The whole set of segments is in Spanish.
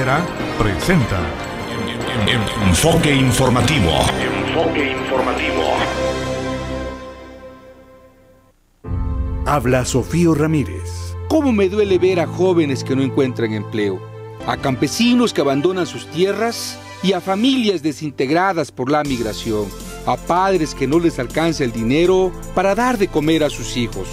Nájera presenta Enfoque informativo. Enfoque informativo. Habla Sofío Ramírez. ¿Cómo me duele ver a jóvenes que no encuentran empleo? A campesinos que abandonan sus tierras y a familias desintegradas por la migración. A padres que no les alcanza el dinero para dar de comer a sus hijos.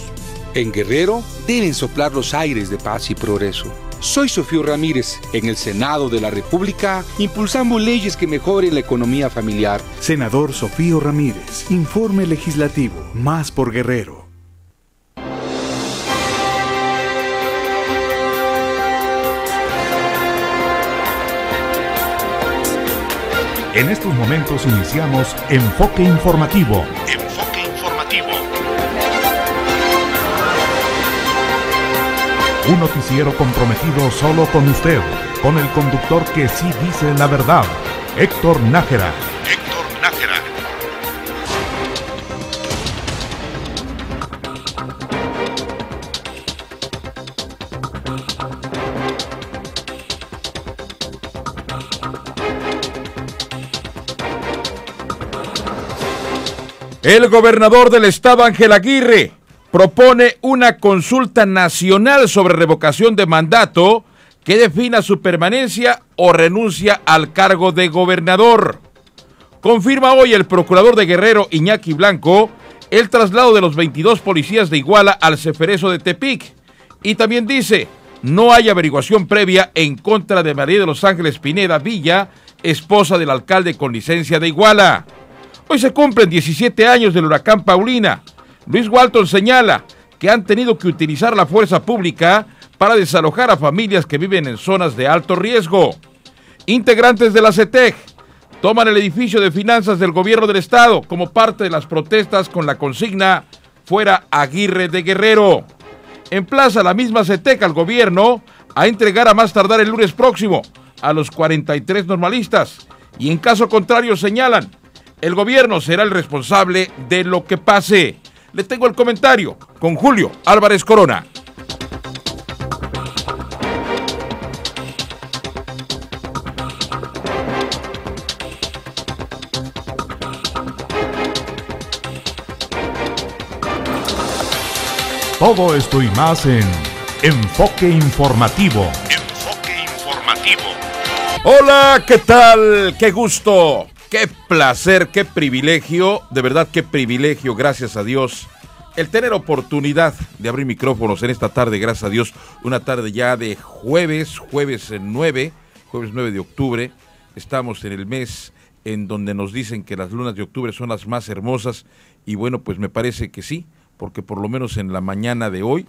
En Guerrero deben soplar los aires de paz y progreso. Soy Sofío Ramírez. En el Senado de la República impulsamos leyes que mejoren la economía familiar. Senador Sofío Ramírez. Informe legislativo. Más por Guerrero. En estos momentos iniciamos Enfoque Informativo. Enfoque Un noticiero comprometido solo con usted, con el conductor que sí dice la verdad, Héctor Nájera. Héctor Nájera. El gobernador del estado, Ángel Aguirre, propone una consulta nacional sobre revocación de mandato que defina su permanencia o renuncia al cargo de gobernador. Confirma hoy el procurador de Guerrero, Iñaki Blanco, el traslado de los 22 policías de Iguala al Ceferezo de Tepic. Y también dice, no hay averiguación previa en contra de María de los Ángeles Pineda Villa, esposa del alcalde con licencia de Iguala. Hoy se cumplen 17 años del huracán Paulina. Luis Walton señala que han tenido que utilizar la fuerza pública para desalojar a familias que viven en zonas de alto riesgo. Integrantes de la CETEC toman el edificio de finanzas del gobierno del estado como parte de las protestas con la consigna Fuera Aguirre de Guerrero. Emplaza la misma CETEC al gobierno a entregar a más tardar el lunes próximo a los 43 normalistas y en caso contrario señalan el gobierno será el responsable de lo que pase. Le tengo el comentario con Julio Álvarez Corona. Todo esto y más en Enfoque Informativo. Enfoque informativo. Hola, ¿qué tal? Qué gusto, qué placer, qué privilegio, de verdad qué privilegio, gracias a Dios, el tener oportunidad de abrir micrófonos en esta tarde, gracias a Dios, una tarde ya de jueves, jueves 9, jueves 9 de octubre, estamos en el mes en donde nos dicen que las lunas de octubre son las más hermosas y bueno, pues me parece que sí, porque por lo menos en la mañana de hoy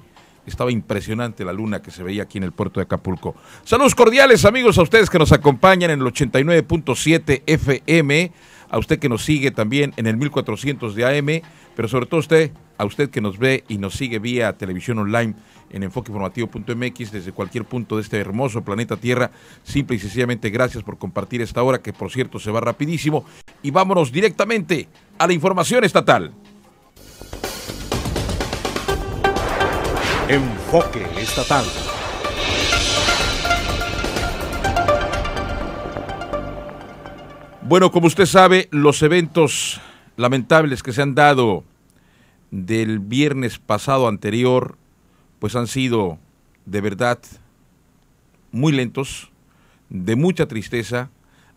estaba impresionante la luna que se veía aquí en el puerto de Acapulco. Saludos cordiales amigos a ustedes que nos acompañan en el 89.7 FM, a usted que nos sigue también en el 1400 de AM, pero sobre todo usted, a usted que nos ve y nos sigue vía televisión online en enfoqueinformativo.mx desde cualquier punto de este hermoso planeta Tierra. Simple y sencillamente gracias por compartir esta hora que por cierto se va rapidísimo y vámonos directamente a la información estatal. Enfoque estatal. Bueno, como usted sabe, los eventos lamentables que se han dado del viernes pasado anterior, pues han sido de verdad muy lentos, de mucha tristeza.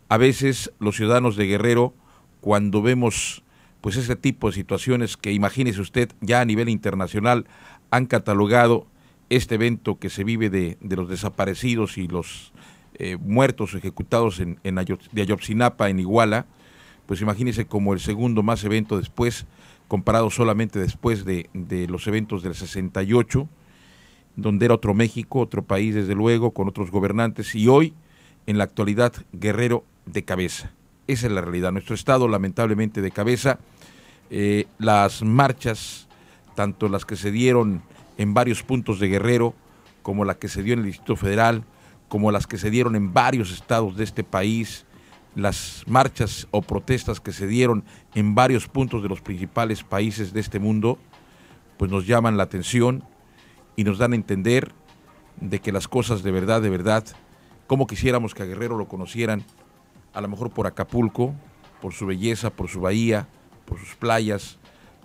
A veces los ciudadanos de Guerrero, cuando vemos pues ese tipo de situaciones que imagínese usted ya a nivel internacional han catalogado este evento que se vive de, los desaparecidos y los eh, muertos ejecutados en, de Ayotzinapa, en Iguala, pues imagínese como el segundo más evento después, comparado solamente después de, de los eventos del 68, donde era otro México, otro país desde luego, con otros gobernantes, y hoy, en la actualidad, Guerrero de cabeza. Esa es la realidad. Nuestro Estado, lamentablemente, de cabeza. Eh, las marchas, tanto las que se dieron en varios puntos de Guerrero, como la que se dio en el Distrito Federal, como las que se dieron en varios estados de este país, las marchas o protestas que se dieron en varios puntos de los principales países de este mundo, pues nos llaman la atención y nos dan a entender de que las cosas de verdad, de verdad, cómo quisiéramos que a Guerrero lo conocieran, a lo mejor por Acapulco, por su belleza, por su bahía, por sus playas,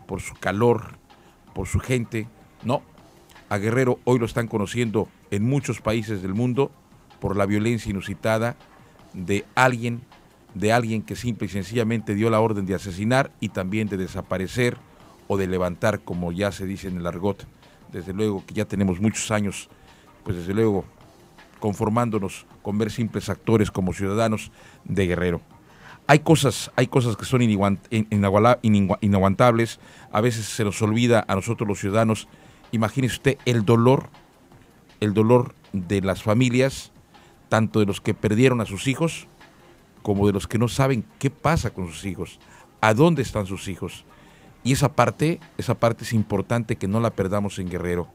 por su calor, por su gente. No, a Guerrero hoy lo están conociendo en muchos países del mundo por la violencia inusitada de alguien, de alguien que simple y sencillamente dio la orden de asesinar y también de desaparecer o de levantar, como ya se dice en el argot. Desde luego que ya tenemos muchos años, pues desde luego conformándonos con ver simples actores como ciudadanos de Guerrero. Hay cosas, hay cosas que son inaguantables, a veces se nos olvida a nosotros los ciudadanos. Imagínese usted el dolor, el dolor de las familias, tanto de los que perdieron a sus hijos, como de los que no saben qué pasa con sus hijos, a dónde están sus hijos. Y esa parte, esa parte es importante que no la perdamos en Guerrero.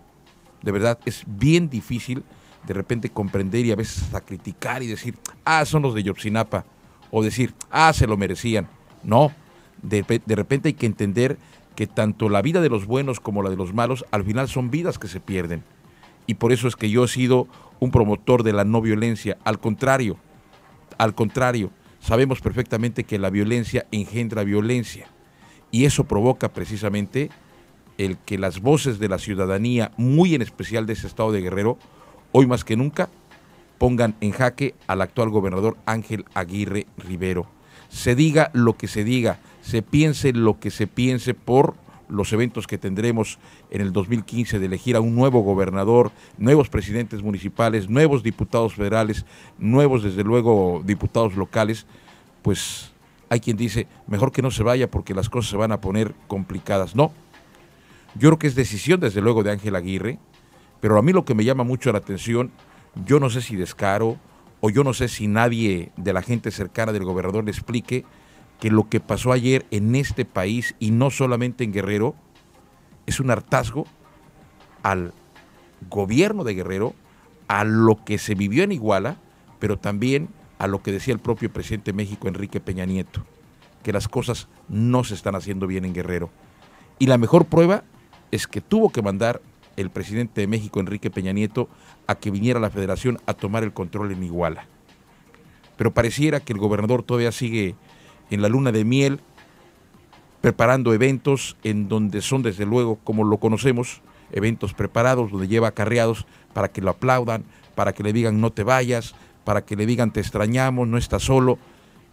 De verdad, es bien difícil de repente comprender y a veces hasta criticar y decir, ah, son los de Yopsinapa, o decir, ah, se lo merecían. No, de, de repente hay que entender que tanto la vida de los buenos como la de los malos al final son vidas que se pierden. Y por eso es que yo he sido un promotor de la no violencia. Al contrario, al contrario, sabemos perfectamente que la violencia engendra violencia. Y eso provoca precisamente el que las voces de la ciudadanía, muy en especial de ese estado de Guerrero, hoy más que nunca pongan en jaque al actual gobernador Ángel Aguirre Rivero. Se diga lo que se diga, se piense lo que se piense por los eventos que tendremos en el 2015 de elegir a un nuevo gobernador, nuevos presidentes municipales, nuevos diputados federales, nuevos desde luego diputados locales, pues hay quien dice, mejor que no se vaya porque las cosas se van a poner complicadas. No, yo creo que es decisión desde luego de Ángel Aguirre, pero a mí lo que me llama mucho la atención, yo no sé si descaro o yo no sé si nadie de la gente cercana del gobernador le explique que lo que pasó ayer en este país y no solamente en Guerrero es un hartazgo al gobierno de Guerrero, a lo que se vivió en Iguala, pero también a lo que decía el propio presidente de México, Enrique Peña Nieto, que las cosas no se están haciendo bien en Guerrero. Y la mejor prueba es que tuvo que mandar el presidente de México, Enrique Peña Nieto, a que viniera la federación a tomar el control en Iguala. Pero pareciera que el gobernador todavía sigue en la luna de miel, preparando eventos en donde son desde luego, como lo conocemos, eventos preparados, donde lleva acarreados para que lo aplaudan, para que le digan no te vayas, para que le digan te extrañamos, no estás solo.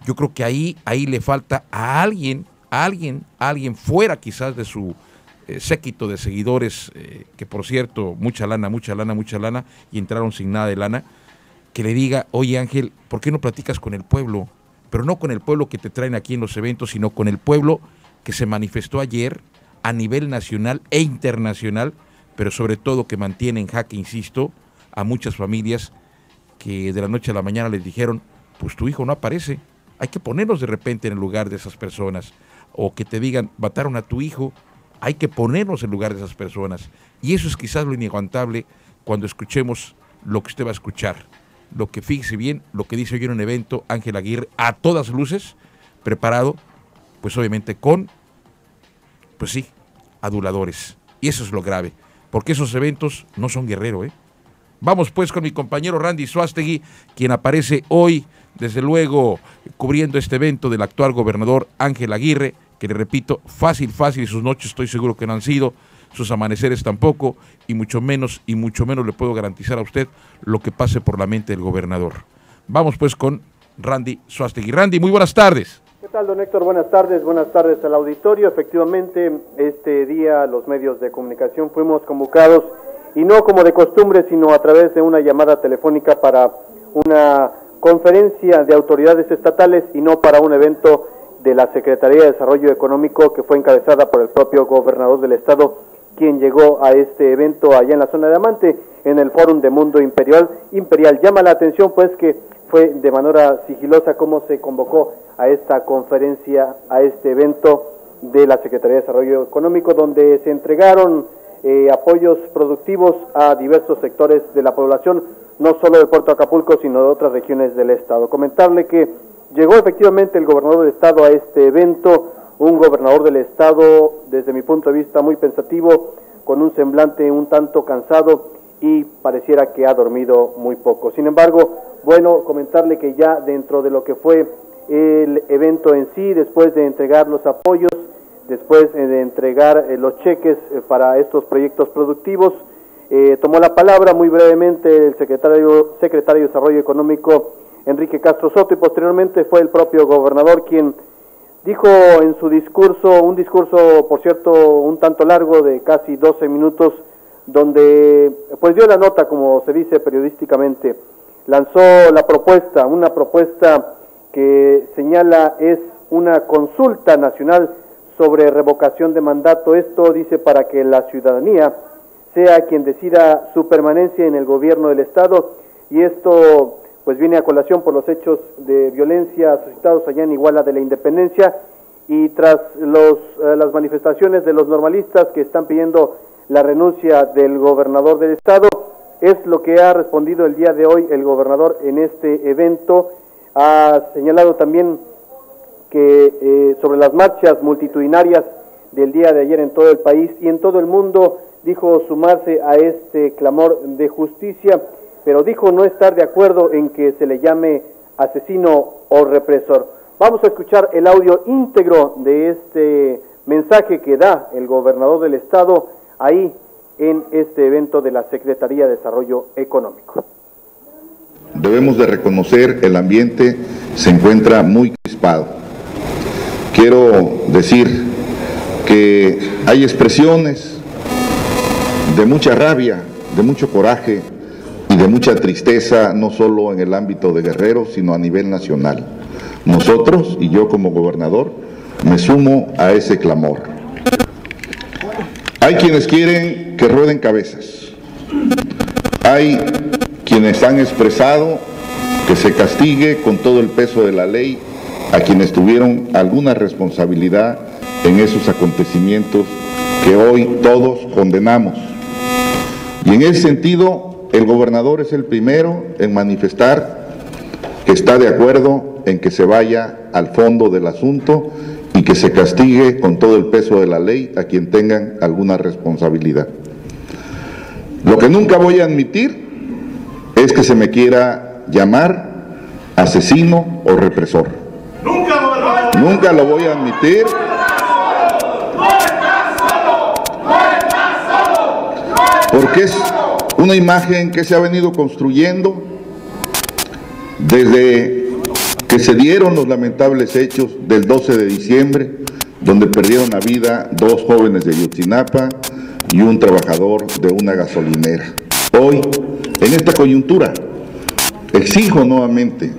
Yo creo que ahí, ahí le falta a alguien, a alguien, a alguien fuera quizás de su eh, séquito de seguidores, eh, que por cierto, mucha lana, mucha lana, mucha lana, y entraron sin nada de lana, que le diga, oye Ángel, ¿por qué no platicas con el pueblo? Pero no con el pueblo que te traen aquí en los eventos, sino con el pueblo que se manifestó ayer a nivel nacional e internacional, pero sobre todo que mantiene en jaque, insisto, a muchas familias que de la noche a la mañana les dijeron, pues tu hijo no aparece, hay que ponernos de repente en el lugar de esas personas, o que te digan, mataron a tu hijo, hay que ponernos en lugar de esas personas. Y eso es quizás lo inaguantable cuando escuchemos lo que usted va a escuchar. Lo que fíjese bien, lo que dice hoy en un evento Ángel Aguirre, a todas luces, preparado, pues obviamente con, pues sí, aduladores. Y eso es lo grave, porque esos eventos no son guerrero, ¿eh? Vamos pues con mi compañero Randy Suástegui, quien aparece hoy, desde luego, cubriendo este evento del actual gobernador Ángel Aguirre, que le repito, fácil, fácil, sus noches estoy seguro que no han sido, sus amaneceres tampoco, y mucho menos, y mucho menos le puedo garantizar a usted lo que pase por la mente del gobernador. Vamos pues con Randy Suástegui. Randy, muy buenas tardes. ¿Qué tal, don Héctor? Buenas tardes, buenas tardes al auditorio. Efectivamente, este día los medios de comunicación fuimos convocados, y no como de costumbre, sino a través de una llamada telefónica para una conferencia de autoridades estatales y no para un evento de la Secretaría de Desarrollo Económico que fue encabezada por el propio gobernador del estado, quien llegó a este evento allá en la zona de Amante, en el Fórum de Mundo Imperial. Imperial llama la atención pues que fue de manera sigilosa cómo se convocó a esta conferencia, a este evento de la Secretaría de Desarrollo Económico, donde se entregaron eh, apoyos productivos a diversos sectores de la población, no solo de Puerto Acapulco, sino de otras regiones del estado. Comentarle que Llegó efectivamente el gobernador del estado a este evento, un gobernador del estado, desde mi punto de vista, muy pensativo, con un semblante un tanto cansado y pareciera que ha dormido muy poco. Sin embargo, Bueno, comentarle que ya dentro de lo que fue el evento en sí, después de entregar los apoyos, después de entregar eh, los cheques eh, para estos proyectos productivos, eh, tomó la palabra muy brevemente el secretario, secretario de Desarrollo Económico Enrique Castro Soto y posteriormente fue el propio gobernador quien dijo en su discurso, un discurso por cierto un tanto largo de casi 12 minutos, donde pues dio la nota como se dice periodísticamente, lanzó la propuesta, una propuesta que señala es una consulta nacional sobre revocación de mandato. Esto dice para que la ciudadanía sea quien decida su permanencia en el gobierno del Estado y esto pues viene a colación por los hechos de violencia suscitados allá en Iguala de la Independencia y tras los, eh, las manifestaciones de los normalistas que están pidiendo la renuncia del gobernador del Estado, es lo que ha respondido el día de hoy el gobernador en este evento. Ha señalado también que eh, sobre las marchas multitudinarias del día de ayer en todo el país y en todo el mundo, dijo sumarse a este clamor de justicia, pero dijo no estar de acuerdo en que se le llame asesino o represor. Vamos a escuchar el audio íntegro de este mensaje que da el gobernador del estado ahí en este evento de la Secretaría de Desarrollo Económico. Debemos de reconocer el ambiente se encuentra muy crispado. Quiero decir que hay expresiones de mucha rabia, de mucho coraje y de mucha tristeza, no solo en el ámbito de Guerrero, sino a nivel nacional. Nosotros y yo como gobernador me sumo a ese clamor. Hay quienes quieren que rueden cabezas. Hay quienes han expresado que se castigue con todo el peso de la ley a quienes tuvieron alguna responsabilidad en esos acontecimientos que hoy todos condenamos. Y en ese sentido, el gobernador es el primero en manifestar que está de acuerdo en que se vaya al fondo del asunto y que se castigue con todo el peso de la ley a quien tengan alguna responsabilidad. Lo que nunca voy a admitir es que se me quiera llamar asesino o represor. Nunca, lo voy a admitir. Porque es una imagen que se ha venido construyendo desde que se dieron los lamentables hechos del 12 de diciembre, donde perdieron la vida dos jóvenes de Yotzinapa y un trabajador de una gasolinera. Hoy, en esta coyuntura, exijo nuevamente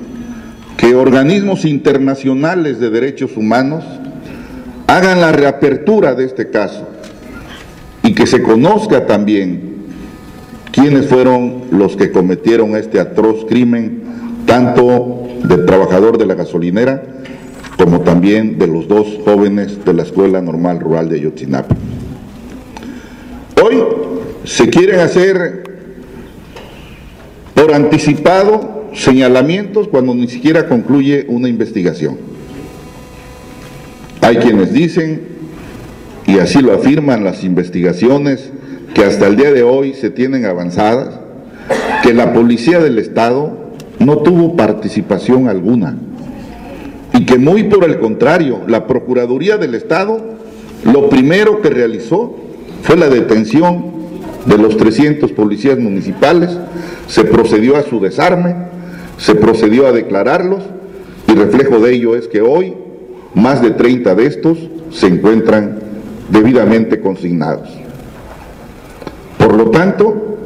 que organismos internacionales de derechos humanos hagan la reapertura de este caso y que se conozca también quiénes fueron los que cometieron este atroz crimen, tanto del trabajador de la gasolinera, como también de los dos jóvenes de la Escuela Normal Rural de Ayotzinapa. Hoy se quieren hacer por anticipado señalamientos cuando ni siquiera concluye una investigación. Hay quienes dicen, y así lo afirman las investigaciones que hasta el día de hoy se tienen avanzadas, que la policía del Estado no tuvo participación alguna. Y que muy por el contrario, la Procuraduría del Estado lo primero que realizó fue la detención de los 300 policías municipales, se procedió a su desarme, se procedió a declararlos y reflejo de ello es que hoy más de 30 de estos se encuentran debidamente consignados. Por lo tanto,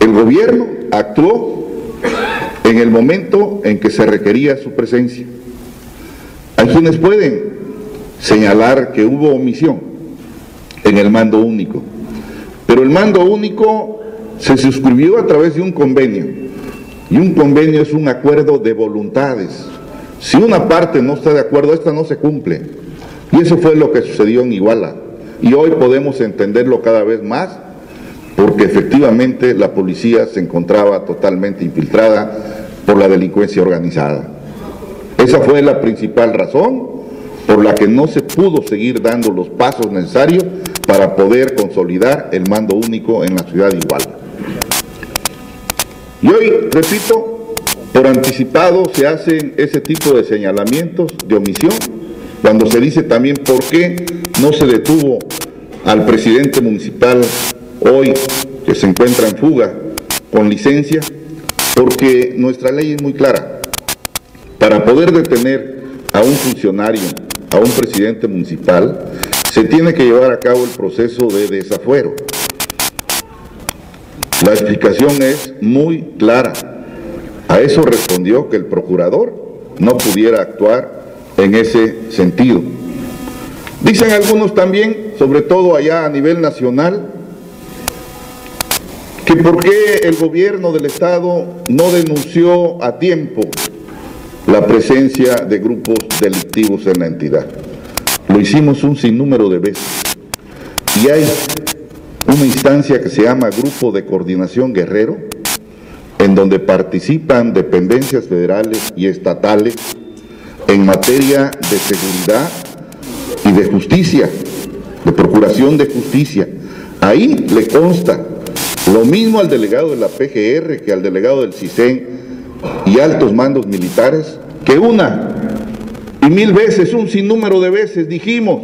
el gobierno actuó en el momento en que se requería su presencia. Hay quienes pueden señalar que hubo omisión en el mando único, pero el mando único se suscribió a través de un convenio y un convenio es un acuerdo de voluntades. Si una parte no está de acuerdo, esta no se cumple. Y eso fue lo que sucedió en Iguala. Y hoy podemos entenderlo cada vez más porque efectivamente la policía se encontraba totalmente infiltrada por la delincuencia organizada. Esa fue la principal razón por la que no se pudo seguir dando los pasos necesarios para poder consolidar el mando único en la ciudad de Iguala. Y hoy, repito, por anticipado se hacen ese tipo de señalamientos de omisión, cuando se dice también por qué no se detuvo al presidente municipal hoy que se encuentra en fuga con licencia, porque nuestra ley es muy clara. Para poder detener a un funcionario, a un presidente municipal, se tiene que llevar a cabo el proceso de desafuero. La explicación es muy clara. A eso respondió que el procurador no pudiera actuar en ese sentido. Dicen algunos también, sobre todo allá a nivel nacional, que por qué el gobierno del Estado no denunció a tiempo la presencia de grupos delictivos en la entidad. Lo hicimos un sinnúmero de veces. Y hay una instancia que se llama Grupo de Coordinación Guerrero, en donde participan dependencias federales y estatales en materia de seguridad y de justicia, de procuración de justicia. Ahí le consta lo mismo al delegado de la PGR que al delegado del CISEN y altos mandos militares, que una y mil veces, un sinnúmero de veces dijimos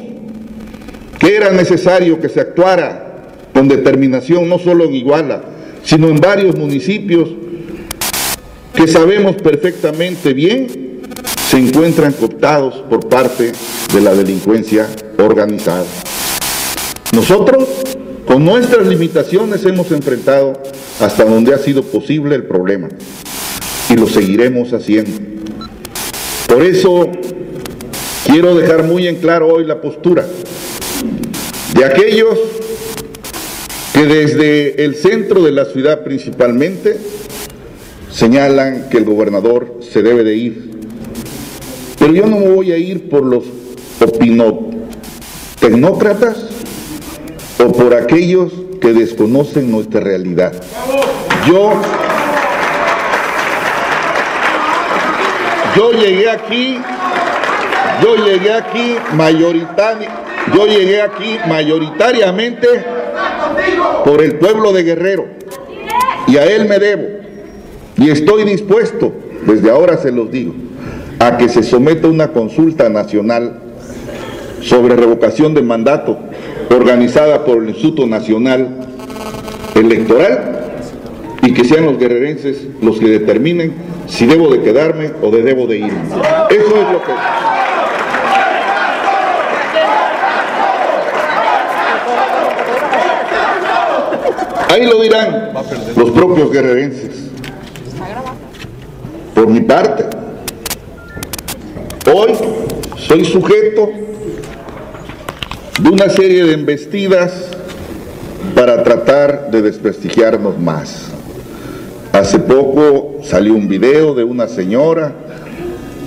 que era necesario que se actuara con determinación, no solo en Iguala, sino en varios municipios que sabemos perfectamente bien se encuentran cooptados por parte de la delincuencia organizada. Nosotros con nuestras limitaciones hemos enfrentado hasta donde ha sido posible el problema y lo seguiremos haciendo. Por eso quiero dejar muy en claro hoy la postura de aquellos que desde el centro de la ciudad principalmente señalan que el gobernador se debe de ir. Pero yo no me voy a ir por los opinotecnócratas o por aquellos que desconocen nuestra realidad. Yo, yo llegué aquí, yo llegué aquí yo llegué aquí mayoritariamente por el pueblo de Guerrero y a él me debo y estoy dispuesto, desde ahora se los digo, a que se someta una consulta nacional sobre revocación de mandato organizada por el Instituto Nacional Electoral y que sean los guerrerenses los que determinen si debo de quedarme o de debo de ir. Eso es lo que... Ahí lo dirán los propios guerrerenses. Por mi parte, hoy soy sujeto de una serie de embestidas para tratar de desprestigiarnos más. Hace poco salió un video de una señora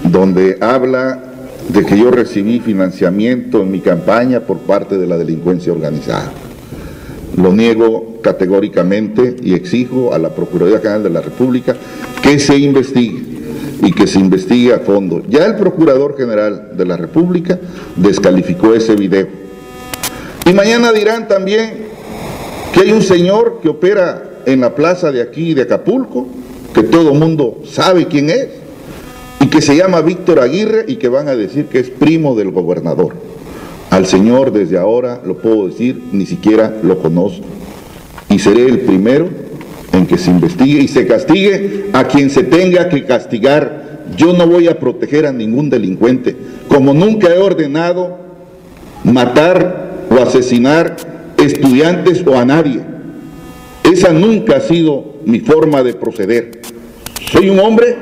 donde habla de que yo recibí financiamiento en mi campaña por parte de la delincuencia organizada. Lo niego categóricamente y exijo a la Procuraduría General de la República que se investigue y que se investigue a fondo. Ya el Procurador General de la República descalificó ese video y mañana dirán también que hay un señor que opera en la plaza de aquí de Acapulco, que todo mundo sabe quién es, y que se llama Víctor Aguirre y que van a decir que es primo del gobernador. Al señor desde ahora, lo puedo decir, ni siquiera lo conozco. Y seré el primero en que se investigue y se castigue a quien se tenga que castigar. Yo no voy a proteger a ningún delincuente, como nunca he ordenado matar o asesinar estudiantes o a nadie. Esa nunca ha sido mi forma de proceder. Soy un hombre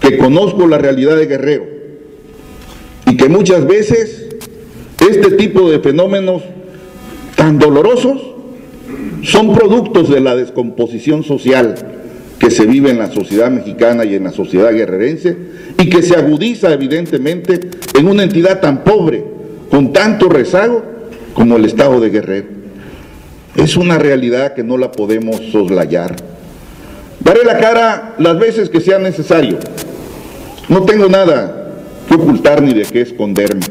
que conozco la realidad de Guerrero y que muchas veces este tipo de fenómenos tan dolorosos son productos de la descomposición social que se vive en la sociedad mexicana y en la sociedad guerrerense y que se agudiza evidentemente en una entidad tan pobre con tanto rezago como el estado de Guerrero. Es una realidad que no la podemos soslayar. Daré la cara las veces que sea necesario. No tengo nada que ocultar ni de qué esconderme.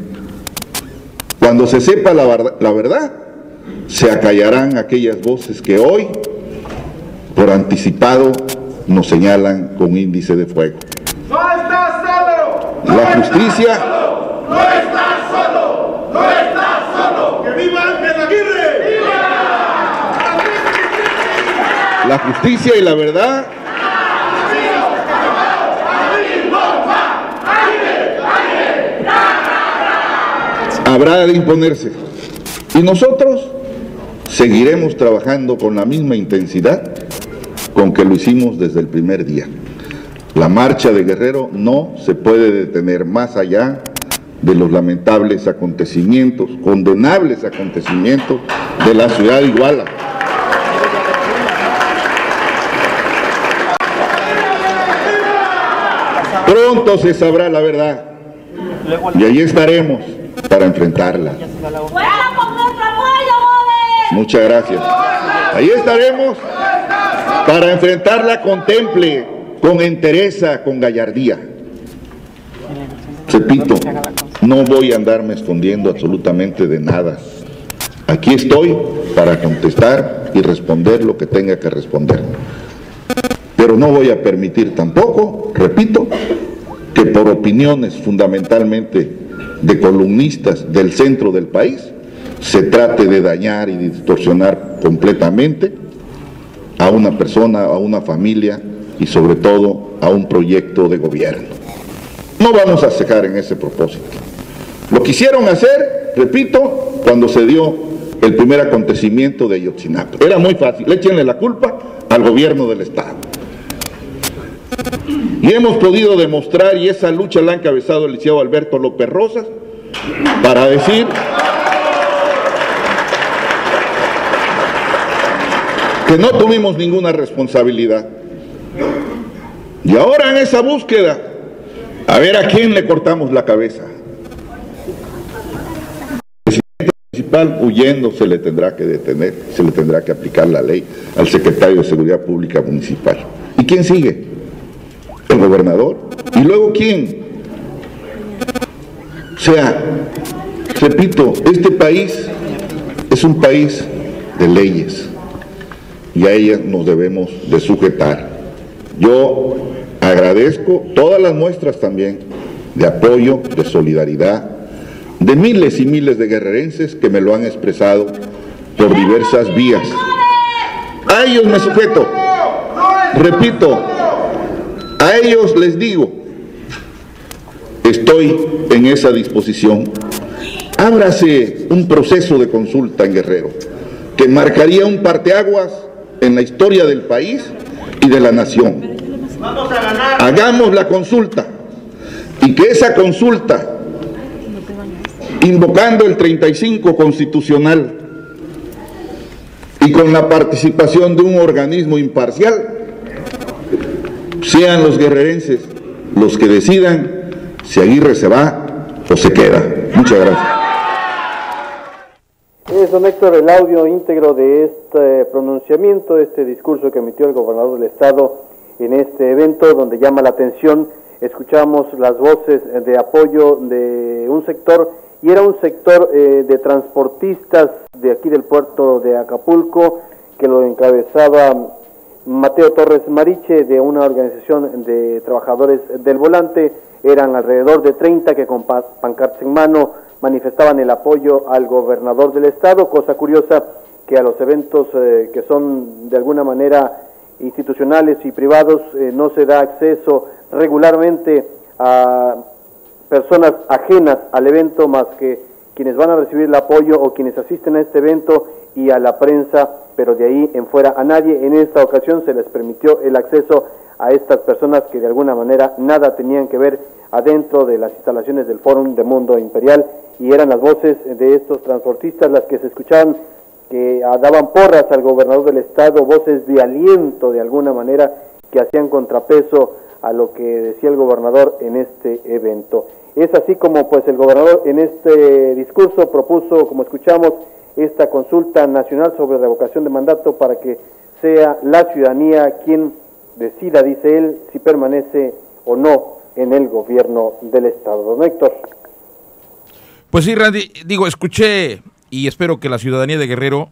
Cuando se sepa la, la verdad, se acallarán aquellas voces que hoy, por anticipado, nos señalan con índice de fuego. ¡No estás solo! La justicia, ¡No estás solo! ¡No estás solo! ¡Que viva Ángel Aguirre! la justicia y la verdad habrá de imponerse. Y nosotros seguiremos trabajando con la misma intensidad con que lo hicimos desde el primer día. La marcha de Guerrero no se puede detener más allá de los lamentables acontecimientos, condenables acontecimientos de la ciudad de Iguala. Pronto se sabrá la verdad y ahí estaremos para enfrentarla. ¡Fuera con nuestro apoyo, jóvenes! Muchas gracias. Ahí estaremos para enfrentarla con temple, con entereza, con gallardía. Repito, no voy a andarme escondiendo absolutamente de nada. Aquí estoy para contestar y responder lo que tenga que responder. Pero no voy a permitir tampoco, repito, que por opiniones fundamentalmente de columnistas del centro del país se trate de dañar y distorsionar completamente a una persona, a una familia y sobre todo a un proyecto de gobierno. No vamos a cejar en ese propósito. Lo quisieron hacer, repito, cuando se dio el primer acontecimiento de Ayotzinapa. Era muy fácil, échenle la culpa al gobierno del Estado. Y hemos podido demostrar, y esa lucha la ha encabezado el licenciado Alberto López Rosas, para decir que no tuvimos ninguna responsabilidad. Y ahora en esa búsqueda, a ver a quién le cortamos la cabeza. El presidente municipal huyendo se le tendrá que detener, se le tendrá que aplicar la ley al secretario de Seguridad Pública Municipal. ¿Y quién sigue? El gobernador. ¿Y luego quién? O sea, repito, este país es un país de leyes y a ellas nos debemos de sujetar. Yo agradezco todas las muestras también de apoyo, de solidaridad, de miles y miles de guerrerenses que me lo han expresado por diversas vías. A ellos me sujeto. Repito, a ellos les digo, estoy en esa disposición. Ábrase un proceso de consulta en Guerrero que marcaría un parteaguas en la historia del país y de la nación. Hagamos la consulta y que esa consulta, invocando el 35 constitucional y con la participación de un organismo imparcial, sean los guerrerenses los que decidan si Aguirre se va o se queda. Muchas gracias. Es, don Héctor, el audio íntegro de este pronunciamiento, este discurso que emitió el gobernador del estado en este evento, donde llama la atención, escuchamos las voces de apoyo de un sector, y era un sector eh, de transportistas de aquí del puerto de Acapulco, que lo encabezaba Mateo Torres Mariche, de una organización de trabajadores del volante, eran alrededor de 30 que con pancartas en mano manifestaban el apoyo al gobernador del estado, cosa curiosa que a los eventos eh, que son de alguna manera institucionales y privados eh, no se da acceso regularmente a personas ajenas al evento más que quienes van a recibir el apoyo o quienes asisten a este evento y a la prensa, pero de ahí en fuera a nadie. En esta ocasión se les permitió el acceso a estas personas que de alguna manera nada tenían que ver adentro de las instalaciones del Fórum de Mundo Imperial y eran las voces de estos transportistas las que se escuchaban que daban porras al gobernador del estado, voces de aliento de alguna manera que hacían contrapeso a lo que decía el gobernador en este evento. Es así como pues el gobernador en este discurso propuso, como escuchamos, esta consulta nacional sobre revocación de mandato para que sea la ciudadanía quien decida, dice él, si permanece o no en el gobierno del Estado. Don Héctor. Pues sí, Randy, digo, escuché y espero que la ciudadanía de Guerrero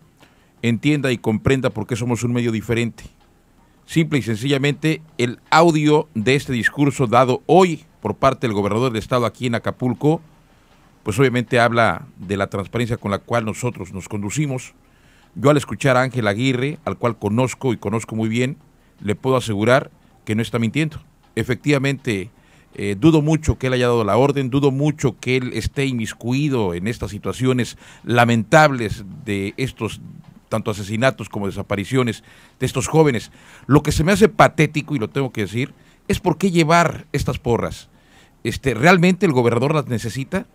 entienda y comprenda por qué somos un medio diferente. simple y sencillamente el audio de este discurso dado hoy por parte del gobernador del estado aquí en Acapulco, pues obviamente habla de la transparencia con la cual nosotros nos conducimos. Yo al escuchar a Ángel Aguirre, al cual conozco y conozco muy bien, le puedo asegurar que no está mintiendo. Efectivamente, eh, dudo mucho que él haya dado la orden, dudo mucho que él esté inmiscuido en estas situaciones lamentables de estos tanto asesinatos como desapariciones de estos jóvenes. Lo que se me hace patético, y lo tengo que decir, es por qué llevar estas porras. Este, ¿Realmente el gobernador las necesita?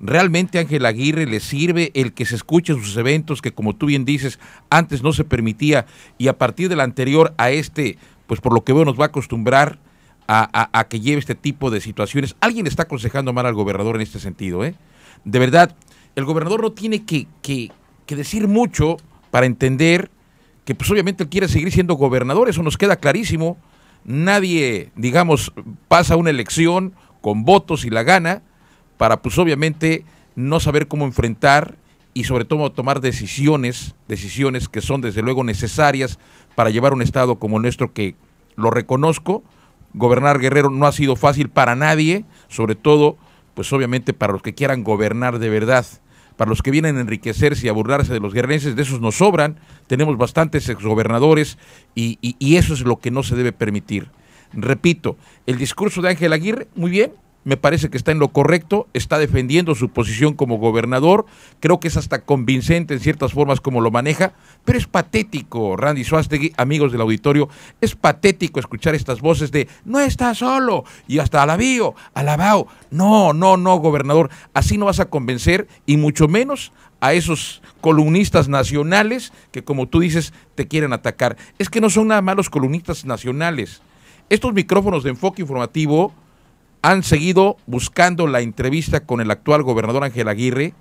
¿Realmente Ángel Aguirre le sirve el que se escuche sus eventos que, como tú bien dices, antes no se permitía y a partir del anterior a este, pues por lo que veo nos va a acostumbrar a, que lleve este tipo de situaciones? Alguien está aconsejando mal al gobernador en este sentido, ¿eh? De verdad, el gobernador no tiene que, que, que decir mucho para entender que pues obviamente él quiere seguir siendo gobernador, eso nos queda clarísimo. Nadie, digamos, pasa una elección con votos y la gana para pues obviamente no saber cómo enfrentar y sobre todo tomar decisiones, decisiones que son desde luego necesarias para llevar un estado como el nuestro que lo reconozco, gobernar Guerrero no ha sido fácil para nadie, sobre todo pues obviamente para los que quieran gobernar de verdad. Para los que vienen a enriquecerse y a burlarse de los guerrerenses, de esos nos sobran, tenemos bastantes exgobernadores y, y eso es lo que no se debe permitir. Repito, el discurso de Ángel Aguirre, muy bien, me parece que está en lo correcto, está defendiendo su posición como gobernador, creo que es hasta convincente en ciertas formas como lo maneja, pero es patético, Randy Suástegui, amigos del auditorio, es patético escuchar estas voces de no está solo y hasta alabío, alabao. No, no, no, gobernador, así no vas a convencer y mucho menos a esos columnistas nacionales que como tú dices te quieren atacar. Es que no son nada más los columnistas nacionales. Estos micrófonos de enfoque informativo han seguido buscando la entrevista con el actual gobernador Ángel Aguirre,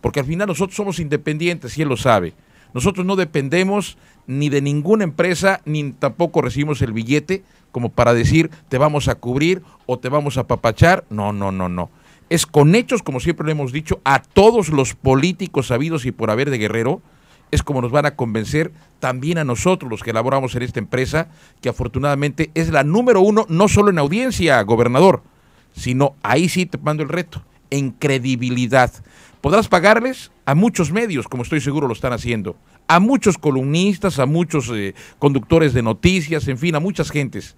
porque al final nosotros somos independientes y él lo sabe. Nosotros no dependemos ni de ninguna empresa, ni tampoco recibimos el billete como para decir te vamos a cubrir o te vamos a papachar. No, no, no, no. Es con hechos, como siempre le hemos dicho, a todos los políticos sabidos y por haber de Guerrero, es como nos van a convencer también a nosotros los que elaboramos en esta empresa, que afortunadamente es la número uno, no solo en audiencia, gobernador, sino ahí sí te mando el reto, en credibilidad. Podrás pagarles a muchos medios, como estoy seguro lo están haciendo, a muchos columnistas, a muchos eh, conductores de noticias, en fin, a muchas gentes.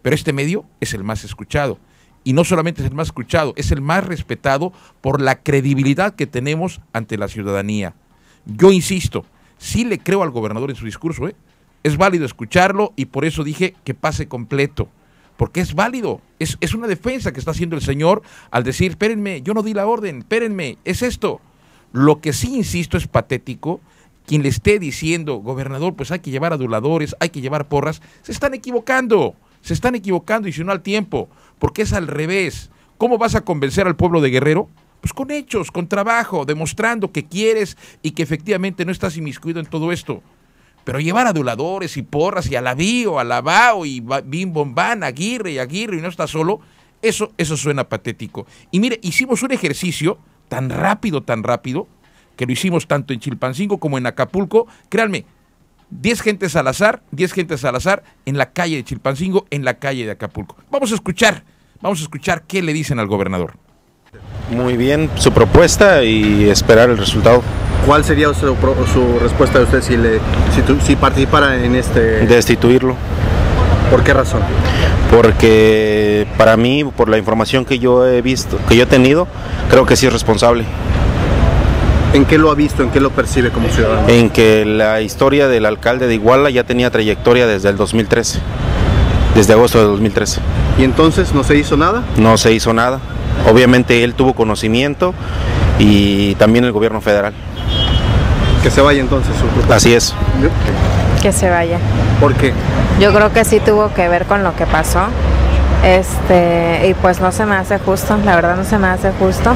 Pero este medio es el más escuchado. Y no solamente es el más escuchado, es el más respetado por la credibilidad que tenemos ante la ciudadanía. Yo insisto, sí le creo al gobernador en su discurso, ¿eh? es válido escucharlo y por eso dije que pase completo porque es válido, es, es, una defensa que está haciendo el Señor al decir, espérenme, yo no di la orden, espérenme, es esto. Lo que sí, insisto, es patético, quien le esté diciendo, gobernador, pues hay que llevar aduladores, hay que llevar porras, se están equivocando, se están equivocando y si no al tiempo, porque es al revés. ¿Cómo vas a convencer al pueblo de Guerrero? Pues con hechos, con trabajo, demostrando que quieres y que efectivamente no estás inmiscuido en todo esto. Pero llevar aduladores y porras y alabío, alabao y bim bombán, aguirre y aguirre y no está solo, eso, eso suena patético. Y mire, hicimos un ejercicio tan rápido, tan rápido, que lo hicimos tanto en Chilpancingo como en Acapulco. Créanme, 10 gentes al azar, 10 gentes al azar en la calle de Chilpancingo, en la calle de Acapulco. Vamos a escuchar, vamos a escuchar qué le dicen al gobernador. Muy bien su propuesta y esperar el resultado. ¿Cuál sería su, su respuesta de usted si, le, si, tu, si participara en este...? Destituirlo. ¿Por qué razón? Porque para mí, por la información que yo he visto, que yo he tenido, creo que sí es responsable. ¿En qué lo ha visto? ¿En qué lo percibe como ciudadano? En que la historia del alcalde de Iguala ya tenía trayectoria desde el 2013, desde agosto de 2013. ¿Y entonces no se hizo nada? No se hizo nada. Obviamente él tuvo conocimiento y también el gobierno federal. Que se vaya entonces su propuesta. Así es. Que se vaya. ¿Por qué? Yo creo que sí tuvo que ver con lo que pasó. Este, y pues no se me hace justo, la verdad no se me hace justo.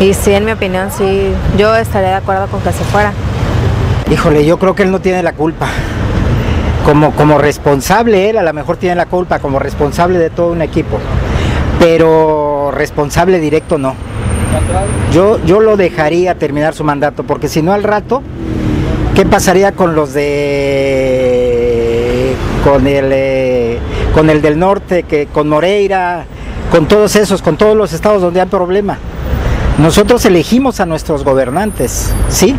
Y sí, en mi opinión, sí, yo estaría de acuerdo con que se fuera. Híjole, yo creo que él no tiene la culpa. Como, como responsable, él a lo mejor tiene la culpa, como responsable de todo un equipo. Pero responsable directo no. Yo, yo lo dejaría terminar su mandato, porque si no al rato, ¿qué pasaría con los de con el, eh, con el del norte, que, con Moreira, con todos esos, con todos los estados donde hay problema. Nosotros elegimos a nuestros gobernantes, ¿sí?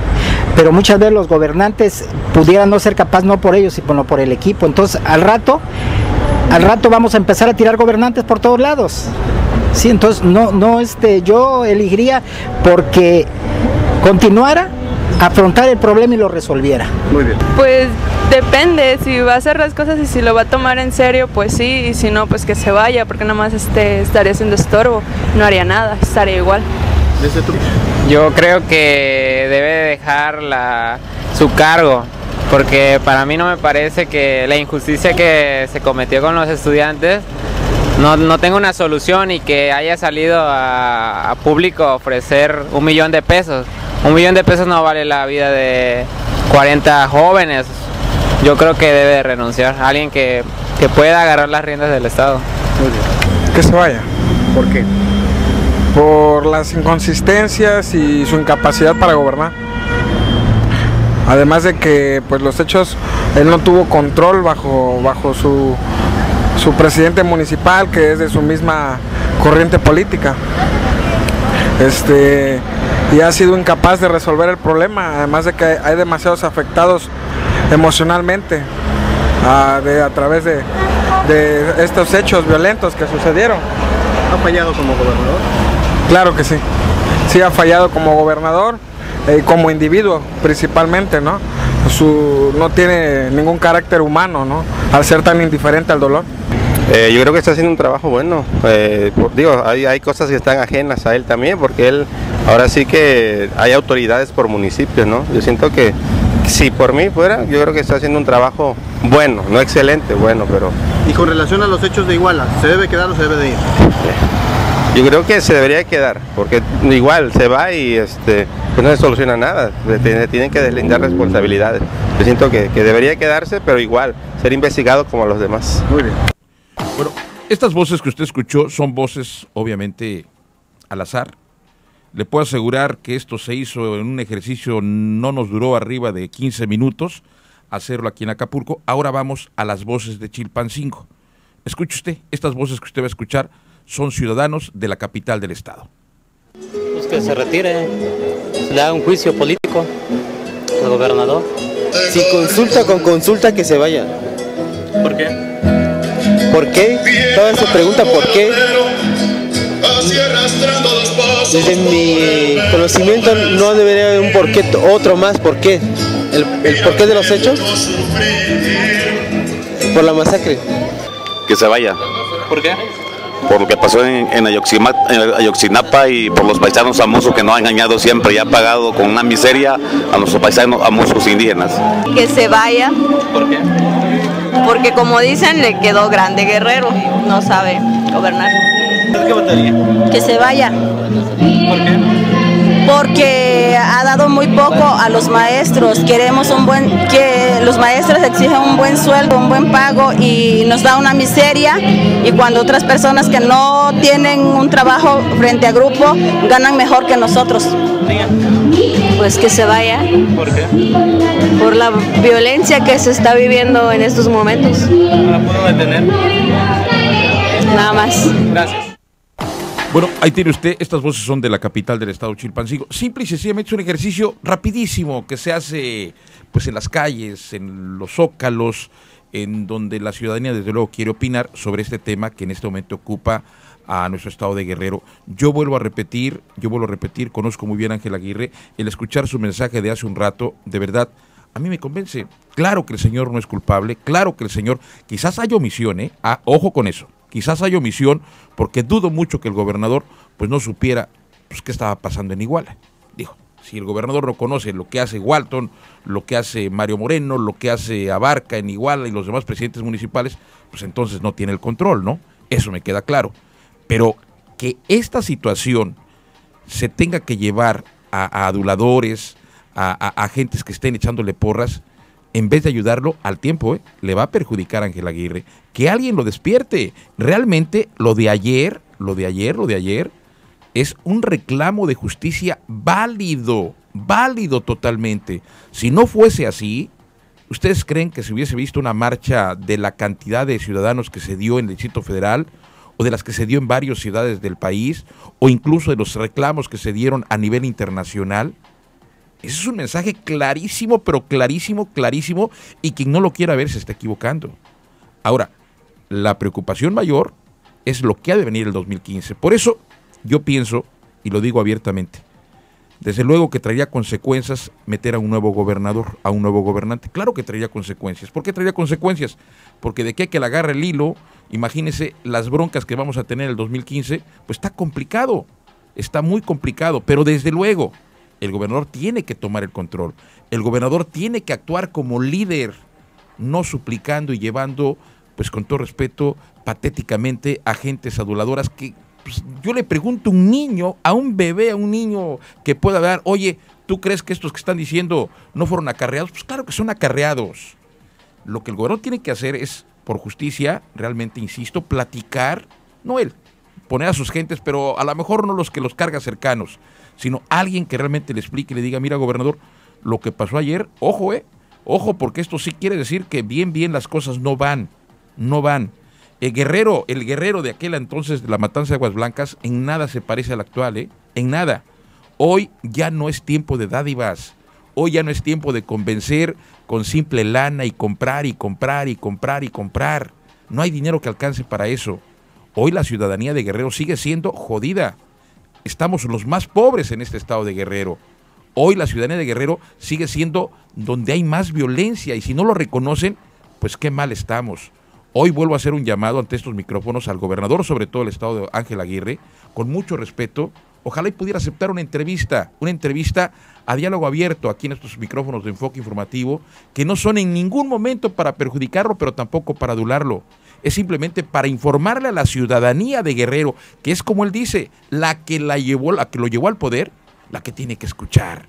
Pero muchas veces los gobernantes pudieran no ser capaces, no por ellos, sino por el equipo. Entonces, al rato, al rato vamos a empezar a tirar gobernantes por todos lados. Sí, entonces no, no, este, yo elegiría porque continuara afrontar el problema y lo resolviera. Muy bien. Pues depende, si va a hacer las cosas y si lo va a tomar en serio, pues sí, y si no, pues que se vaya, porque nada más este, estaría haciendo estorbo, no haría nada, estaría igual. Yo creo que debe dejar la, su cargo, porque para mí no me parece que la injusticia que se cometió con los estudiantes no, no tenga una solución y que haya salido a, a público a ofrecer un millón de pesos. Un millón de pesos no vale la vida de 40 jóvenes. Yo creo que debe de renunciar. Alguien que, que pueda agarrar las riendas del Estado. Que se vaya. ¿Por qué? Por las inconsistencias y su incapacidad para gobernar. Además de que pues los hechos, él no tuvo control bajo, bajo su, su presidente municipal, que es de su misma corriente política. Este, y ha sido incapaz de resolver el problema, además de que hay demasiados afectados emocionalmente a, de, a través de, de estos hechos violentos que sucedieron. ¿Ha fallado como gobernador? Claro que sí. Sí ha fallado como gobernador y eh, como individuo principalmente, ¿no? Su, no tiene ningún carácter humano, ¿no? Al ser tan indiferente al dolor. Eh, yo creo que está haciendo un trabajo bueno. Eh, por- digo, hay, hay cosas que están ajenas a él también, porque él ahora sí que hay autoridades por municipios, ¿no? Yo siento que si por mí fuera, yo creo que está haciendo un trabajo bueno, no excelente, bueno, pero Y con relación a los hechos de Iguala, ¿se debe quedar o se debe de ir? Yo creo que se debería quedar, porque igual se va y este, pues no se soluciona nada, se tienen que deslindar responsabilidades. Yo siento que, que debería quedarse, pero igual ser investigado como los demás. Muy bien. Bueno, estas voces que usted escuchó son voces obviamente al azar. Le puedo asegurar que esto se hizo en un ejercicio, no nos duró arriba de 15 minutos hacerlo aquí en Acapulco. Ahora vamos a las voces de Chilpancingo. Escuche usted, estas voces que usted va a escuchar son ciudadanos de la capital del estado. Pues que se retire, se le haga un juicio político al gobernador. Si consulta con consulta que se vaya. ¿Por qué? ¿Por qué? Todavía se pregunta por qué. Desde mi conocimiento no debería haber un porqué, otro más, ¿por qué? ¿El, el porqué de los hechos? Por la masacre. que se vaya. ¿Por qué? Por lo que pasó en, en, Ayoxima- en Ayoxinapa y por los paisanos famosos que nos ha engañado siempre y ha pagado con una miseria a nuestros paisanos famosos indígenas. que se vaya, ¿Por qué? porque como dicen, le quedó grande guerrero, no sabe gobernar. ¿Qué votaría? Que se vaya. ¿Por qué? Porque ha dado muy poco a los maestros. Queremos un buen, que los maestros exigen un buen sueldo, un buen pago y nos da una miseria. Y cuando otras personas que no tienen un trabajo frente a grupo ganan mejor que nosotros. Pues que se vaya ¿Por qué? por la violencia que se está viviendo en estos momentos. ¿La puedo detener? Nada más. Gracias. Bueno, ahí tiene usted, estas voces son de la capital del estado Chilpancingo. Simple y sencillamente es un ejercicio rapidísimo que se hace pues en las calles, en los zócalos, en donde la ciudadanía desde luego quiere opinar sobre este tema que en este momento ocupa a nuestro estado de Guerrero. Yo vuelvo a repetir, yo vuelvo a repetir, conozco muy bien a Ángel Aguirre, el escuchar su mensaje de hace un rato, de verdad, a mí me convence. Claro que el señor no es culpable, claro que el señor, quizás hay omisión, ¿eh? Ah, ojo con eso, quizás hay omisión, porque dudo mucho que el gobernador pues no supiera pues, qué estaba pasando en Iguala. Dijo, si el gobernador no conoce lo que hace Walton, lo que hace Mario Moreno, lo que hace Abarca en Iguala y los demás presidentes municipales, pues entonces no tiene el control, ¿no? Eso me queda claro. Pero que esta situación se tenga que llevar a, aduladores, a, a- a agentes que estén echándole porras, en vez de ayudarlo al tiempo, ¿eh? le va a perjudicar a Ángel Aguirre. Que alguien lo despierte. Realmente lo de ayer, lo de ayer, lo de ayer, es un reclamo de justicia válido, válido totalmente. Si no fuese así, ¿Ustedes creen que si hubiese visto una marcha de la cantidad de ciudadanos que se dio en el Distrito Federal, o de las que se dio en varias ciudades del país, o incluso de los reclamos que se dieron a nivel internacional? Ese es un mensaje clarísimo, pero clarísimo, clarísimo, y quien no lo quiera ver se está equivocando. Ahora, la preocupación mayor es lo que ha de venir el 2015. Por eso yo pienso, y lo digo abiertamente, desde luego que traería consecuencias meter a un nuevo gobernador, a un nuevo gobernante. Claro que traería consecuencias. ¿Por qué traería consecuencias? Porque de qué que le agarre el hilo, imagínese las broncas que vamos a tener el 2015, pues está complicado, está muy complicado, pero desde luego el gobernador tiene que tomar el control. El gobernador tiene que actuar como líder, no suplicando y llevando, pues con todo respeto, patéticamente a gentes aduladoras que pues, yo le pregunto a un niño, a un bebé, a un niño que pueda ver, oye, ¿tú crees que estos que están diciendo no fueron acarreados? Pues claro que son acarreados. Lo que el gobierno tiene que hacer es, por justicia, realmente, insisto, platicar, no él, poner a sus gentes, pero a lo mejor no los que los carga cercanos, sino alguien que realmente le explique y le diga, mira, gobernador, lo que pasó ayer, ojo, eh, ojo, porque esto sí quiere decir que bien, bien las cosas no van, no van. El guerrero, el guerrero de aquel entonces de la matanza de Aguas Blancas, en nada se parece al actual, ¿eh? En nada. Hoy ya no es tiempo de dádivas. Hoy ya no es tiempo de convencer con simple lana y comprar y comprar y comprar y comprar. No hay dinero que alcance para eso. Hoy la ciudadanía de Guerrero sigue siendo jodida. Estamos los más pobres en este estado de Guerrero. Hoy la ciudadanía de Guerrero sigue siendo donde hay más violencia y si no lo reconocen, pues qué mal estamos. Hoy vuelvo a hacer un llamado ante estos micrófonos al gobernador, sobre todo el estado de Ángel Aguirre, con mucho respeto. Ojalá y pudiera aceptar una entrevista, una entrevista a diálogo abierto aquí en estos micrófonos de enfoque informativo, que no son en ningún momento para perjudicarlo, pero tampoco para adularlo. Es simplemente para informarle a la ciudadanía de Guerrero, que es como él dice, la que la llevó, la que lo llevó al poder, la que tiene que escuchar.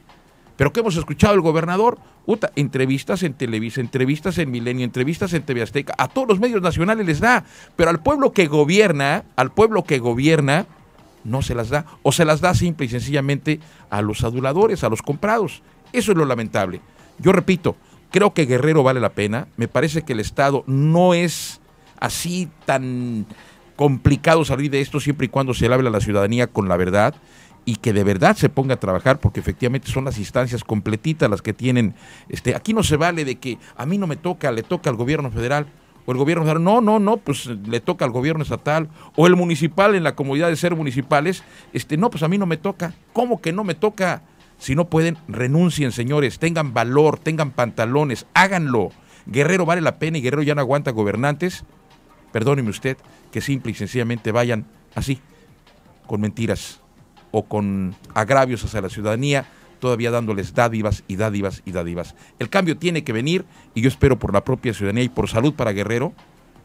Pero ¿qué hemos escuchado el gobernador? Uta, entrevistas en Televisa, entrevistas en Milenio, entrevistas en TV Azteca, a todos los medios nacionales les da, pero al pueblo que gobierna, al pueblo que gobierna, no se las da, o se las da simple y sencillamente a los aduladores, a los comprados. Eso es lo lamentable. Yo repito, creo que Guerrero vale la pena, me parece que el Estado no es así tan complicado salir de esto siempre y cuando se le hable a la ciudadanía con la verdad y que de verdad se ponga a trabajar porque efectivamente son las instancias completitas las que tienen este aquí no se vale de que a mí no me toca, le toca al gobierno federal o el gobierno federal, no, no, no, pues le toca al gobierno estatal o el municipal en la comunidad de ser municipales, este no, pues a mí no me toca. ¿Cómo que no me toca? Si no pueden, renuncien, señores, tengan valor, tengan pantalones, háganlo. Guerrero vale la pena y Guerrero ya no aguanta gobernantes. Perdóneme usted que simple y sencillamente vayan así, con mentiras o con agravios hacia la ciudadanía, todavía dándoles dádivas y dádivas y dádivas. El cambio tiene que venir y yo espero por la propia ciudadanía y por salud para Guerrero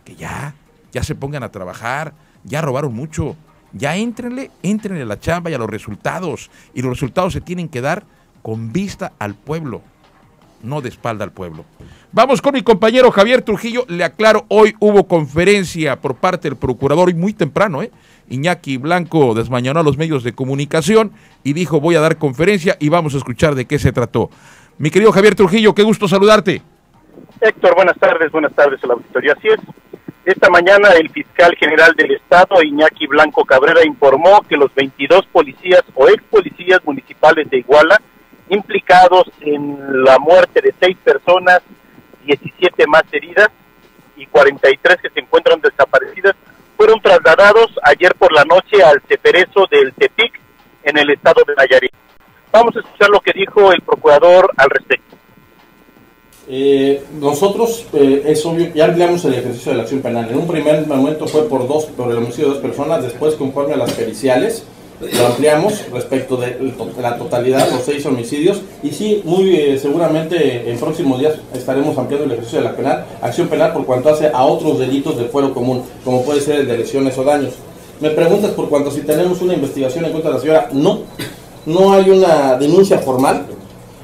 que ya, ya se pongan a trabajar, ya robaron mucho, ya éntrenle, éntrenle a la chamba y a los resultados. Y los resultados se tienen que dar con vista al pueblo, no de espalda al pueblo. Vamos con mi compañero Javier Trujillo. Le aclaro, hoy hubo conferencia por parte del procurador, y muy temprano, ¿eh? Iñaki Blanco desmañanó a los medios de comunicación y dijo voy a dar conferencia y vamos a escuchar de qué se trató. Mi querido Javier Trujillo, qué gusto saludarte. Héctor, buenas tardes, buenas tardes a la auditoría. Así es, esta mañana el fiscal general del Estado, Iñaki Blanco Cabrera, informó que los 22 policías o ex policías municipales de Iguala implicados en la muerte de seis personas, 17 más heridas y 43 que se encuentran desaparecidas, fueron trasladados ayer por la noche al Ceperezo del Tepic en el estado de Nayarit. Vamos a escuchar lo que dijo el procurador al respecto. Eh, nosotros, eh, es obvio, ya ampliamos el ejercicio de la acción penal. En un primer momento fue por dos, por el homicidio de dos personas, después conforme a las periciales, lo ampliamos respecto de la totalidad, los seis homicidios, y sí, muy eh, seguramente en próximos días estaremos ampliando el ejercicio de la penal, acción penal por cuanto hace a otros delitos del fuero común, como puede ser el de lesiones o daños. Me preguntas por cuanto si tenemos una investigación en contra de la señora, no, no hay una denuncia formal,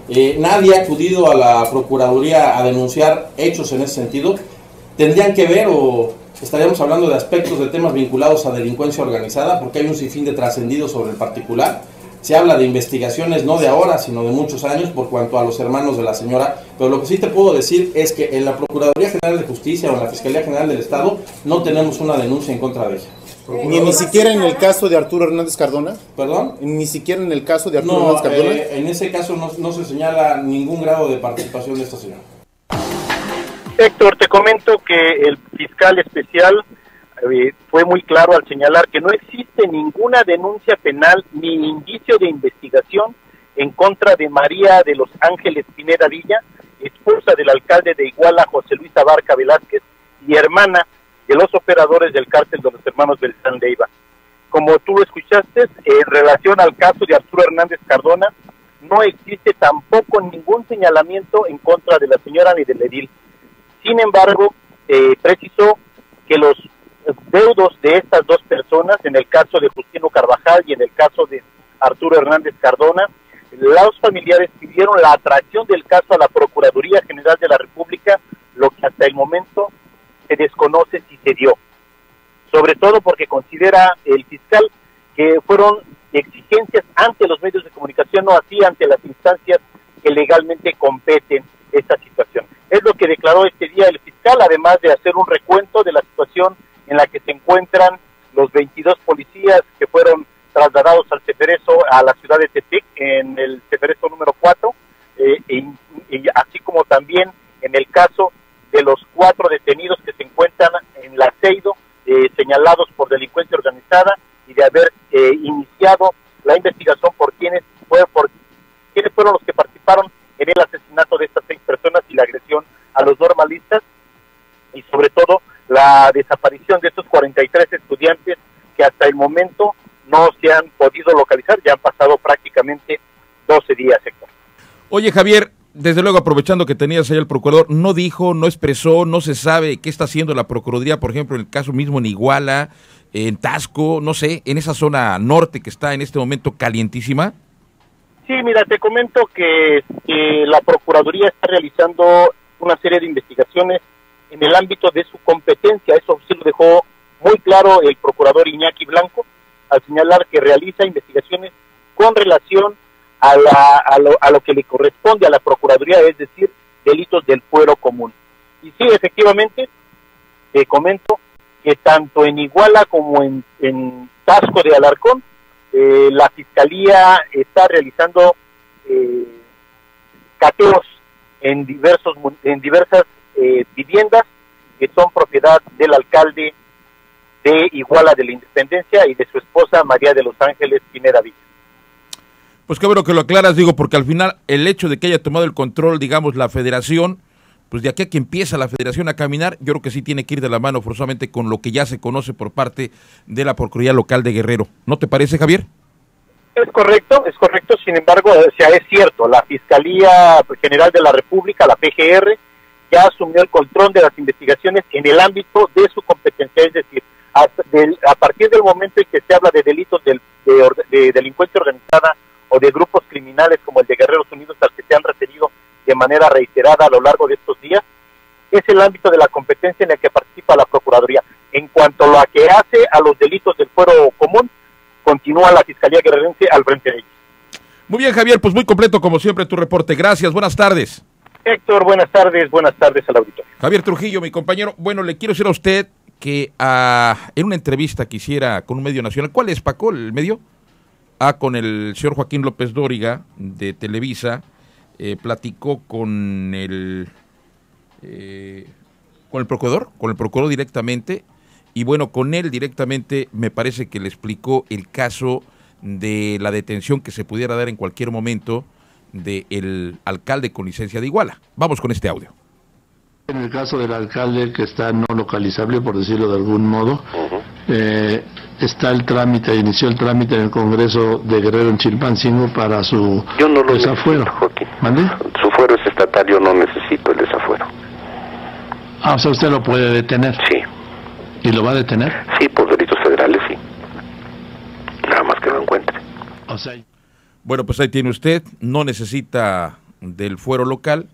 eh, nadie ha acudido a la Procuraduría a denunciar hechos en ese sentido, tendrían que ver o estaríamos hablando de aspectos de temas vinculados a delincuencia organizada, porque hay un sinfín de trascendidos sobre el particular. Se habla de investigaciones no de ahora, sino de muchos años por cuanto a los hermanos de la señora. Pero lo que sí te puedo decir es que en la Procuraduría General de Justicia o en la Fiscalía General del Estado no tenemos una denuncia en contra de ella. Ni, ni siquiera en el caso de Arturo Hernández Cardona. ¿Perdón? Ni siquiera en el caso de Arturo No, Hernández Cardona. eh, en ese caso no, no se señala ningún grado de participación de esta señora. Héctor, te comento que el fiscal especial eh, fue muy claro al señalar que no existe ninguna denuncia penal ni indicio de investigación en contra de María de los Ángeles Pineda Villa, esposa del alcalde de Iguala, José Luis Abarca Velázquez, y hermana de los operadores del cártel de los hermanos Beltrán Leiva. Como tú lo escuchaste, en relación al caso de Arturo Hernández Cardona, no existe tampoco ningún señalamiento en contra de la señora ni del edil. Sin embargo, eh, precisó que los deudos de estas dos personas, en el caso de Justino Carvajal y en el caso de Arturo Hernández Cardona, los familiares pidieron la atracción del caso a la Procuraduría General de la República, lo que hasta el momento se desconoce si se dio. Sobre todo porque considera el fiscal que fueron exigencias ante los medios de comunicación, no así ante las instancias que legalmente competen esta situación. Es lo que declaró este día el fiscal, además de hacer un recuento de la situación en la que se encuentran los 22 policías que fueron trasladados al Ceferezo, a la ciudad de Tepic, en el Ceferezo número 4, eh, y- así como también en el caso de los cuatro detenidos que se encuentran en la Aceido, eh, señalados por delincuencia organizada y de haber eh, iniciado la investigación por quienes, fue por quienes fueron los que participaron en el asesinato de estas seis personas y la agresión a los normalistas y sobre todo la desaparición de estos 43 estudiantes que hasta el momento no se han podido localizar, ya han pasado prácticamente 12 días. Oye, Javier, desde luego aprovechando que tenías ahí el procurador, no dijo, no expresó, no se sabe qué está haciendo la Procuraduría, por ejemplo, en el caso mismo en Iguala, en Tasco, no sé, en esa zona norte que está en este momento calientísima. Sí, mira, te comento que, que la Procuraduría está realizando una serie de investigaciones en el ámbito de su competencia. Eso sí lo dejó muy claro el procurador Iñaki Blanco al señalar que realiza investigaciones con relación a, la- a lo, a lo que le corresponde a la Procuraduría, es decir, delitos del fuero común. Y sí, efectivamente, te comento que tanto en Iguala como en, en Tasco de Alarcón, eh, la Fiscalía está realizando eh, cateos en, diversos, en diversas eh, viviendas que son propiedad del alcalde de Iguala de la Independencia y de su esposa María de los Ángeles Pineda Villa. Pues qué bueno que lo aclaras, digo, porque al final el hecho de que haya tomado el control, digamos, la federación, pues de aquí a que empieza la federación a caminar, yo creo que sí tiene que ir de la mano forzosamente con lo que ya se conoce por parte de la Procuraduría Local de Guerrero. ¿No te parece, Javier? Es correcto, es correcto, sin embargo, o sea, es cierto, la Fiscalía General de la República, la PGR, ya asumió el control de las investigaciones en el ámbito de su competencia, es decir, hasta del- a partir del momento en que se habla de delitos de delincuencia organizada o de grupos criminales como el de Guerreros Unidos al que se han referido de manera reiterada a lo largo de estos días, es el ámbito de la competencia en el que participa la Procuraduría. En cuanto a lo que hace a los delitos del fuero común, continúa la Fiscalía Guerrerense al frente de ellos. Muy bien, Javier, pues muy completo como siempre tu reporte. Gracias, buenas tardes. Héctor, buenas tardes, buenas tardes al auditorio. Javier Trujillo, mi compañero. Bueno, le quiero decir a usted que ah, en una entrevista que hiciera con un medio nacional, ¿cuál es, Paco, el medio? Ah, con el señor Joaquín López Dóriga de Televisa, eh, platicó con el, eh, con el procurador, con el procurador directamente, y bueno, con él directamente me parece que le explicó el caso de la detención que se pudiera dar en cualquier momento del alcalde con licencia de Iguala. Vamos con este audio. En el caso del alcalde que está no localizable, por decirlo de algún modo, eh, está el trámite, inició el trámite en el Congreso de Guerrero en Chilpancingo para su Yo no lo desafuero. necesito, Su fuero es estatal, yo no necesito el desafuero. Ah, o sea, usted lo puede detener. Sí. ¿Y lo va a detener? Sí, por delitos federales, sí. Nada más que lo encuentre. O sea, Bueno, pues ahí tiene usted, no necesita del fuero local,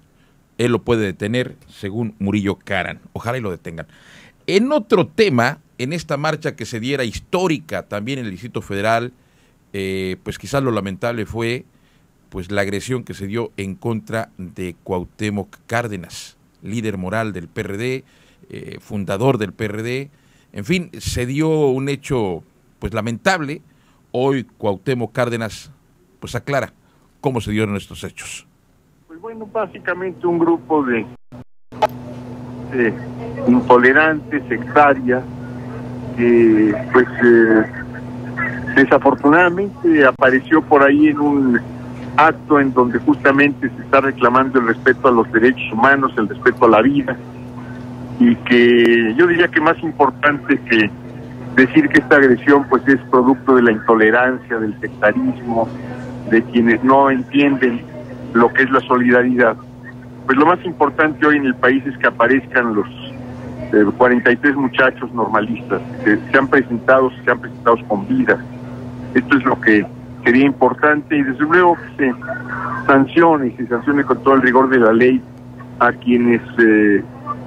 él lo puede detener según Murillo Caran. Ojalá y lo detengan. En otro tema, en esta marcha que se diera histórica también en el Distrito Federal, eh, pues quizás lo lamentable fue pues la agresión que se dio en contra de Cuauhtémoc Cárdenas, líder moral del PRD, eh, fundador del PRD. En fin, se dio un hecho pues lamentable. Hoy Cuauhtémoc Cárdenas pues aclara cómo se dieron estos hechos. Pues bueno, básicamente un grupo de, de intolerantes, sectarias, que pues eh, desafortunadamente apareció por ahí en un acto en donde justamente se está reclamando el respeto a los derechos humanos, el respeto a la vida, y que yo diría que más importante que decir que esta agresión pues es producto de la intolerancia, del sectarismo, de quienes no entienden lo que es la solidaridad. Pues lo más importante hoy en el país es que aparezcan los eh, 43 muchachos normalistas que se han presentado, se han presentado con vida. Esto es lo que sería importante y desde luego que se sancione y se sancione con todo el rigor de la ley a quienes eh,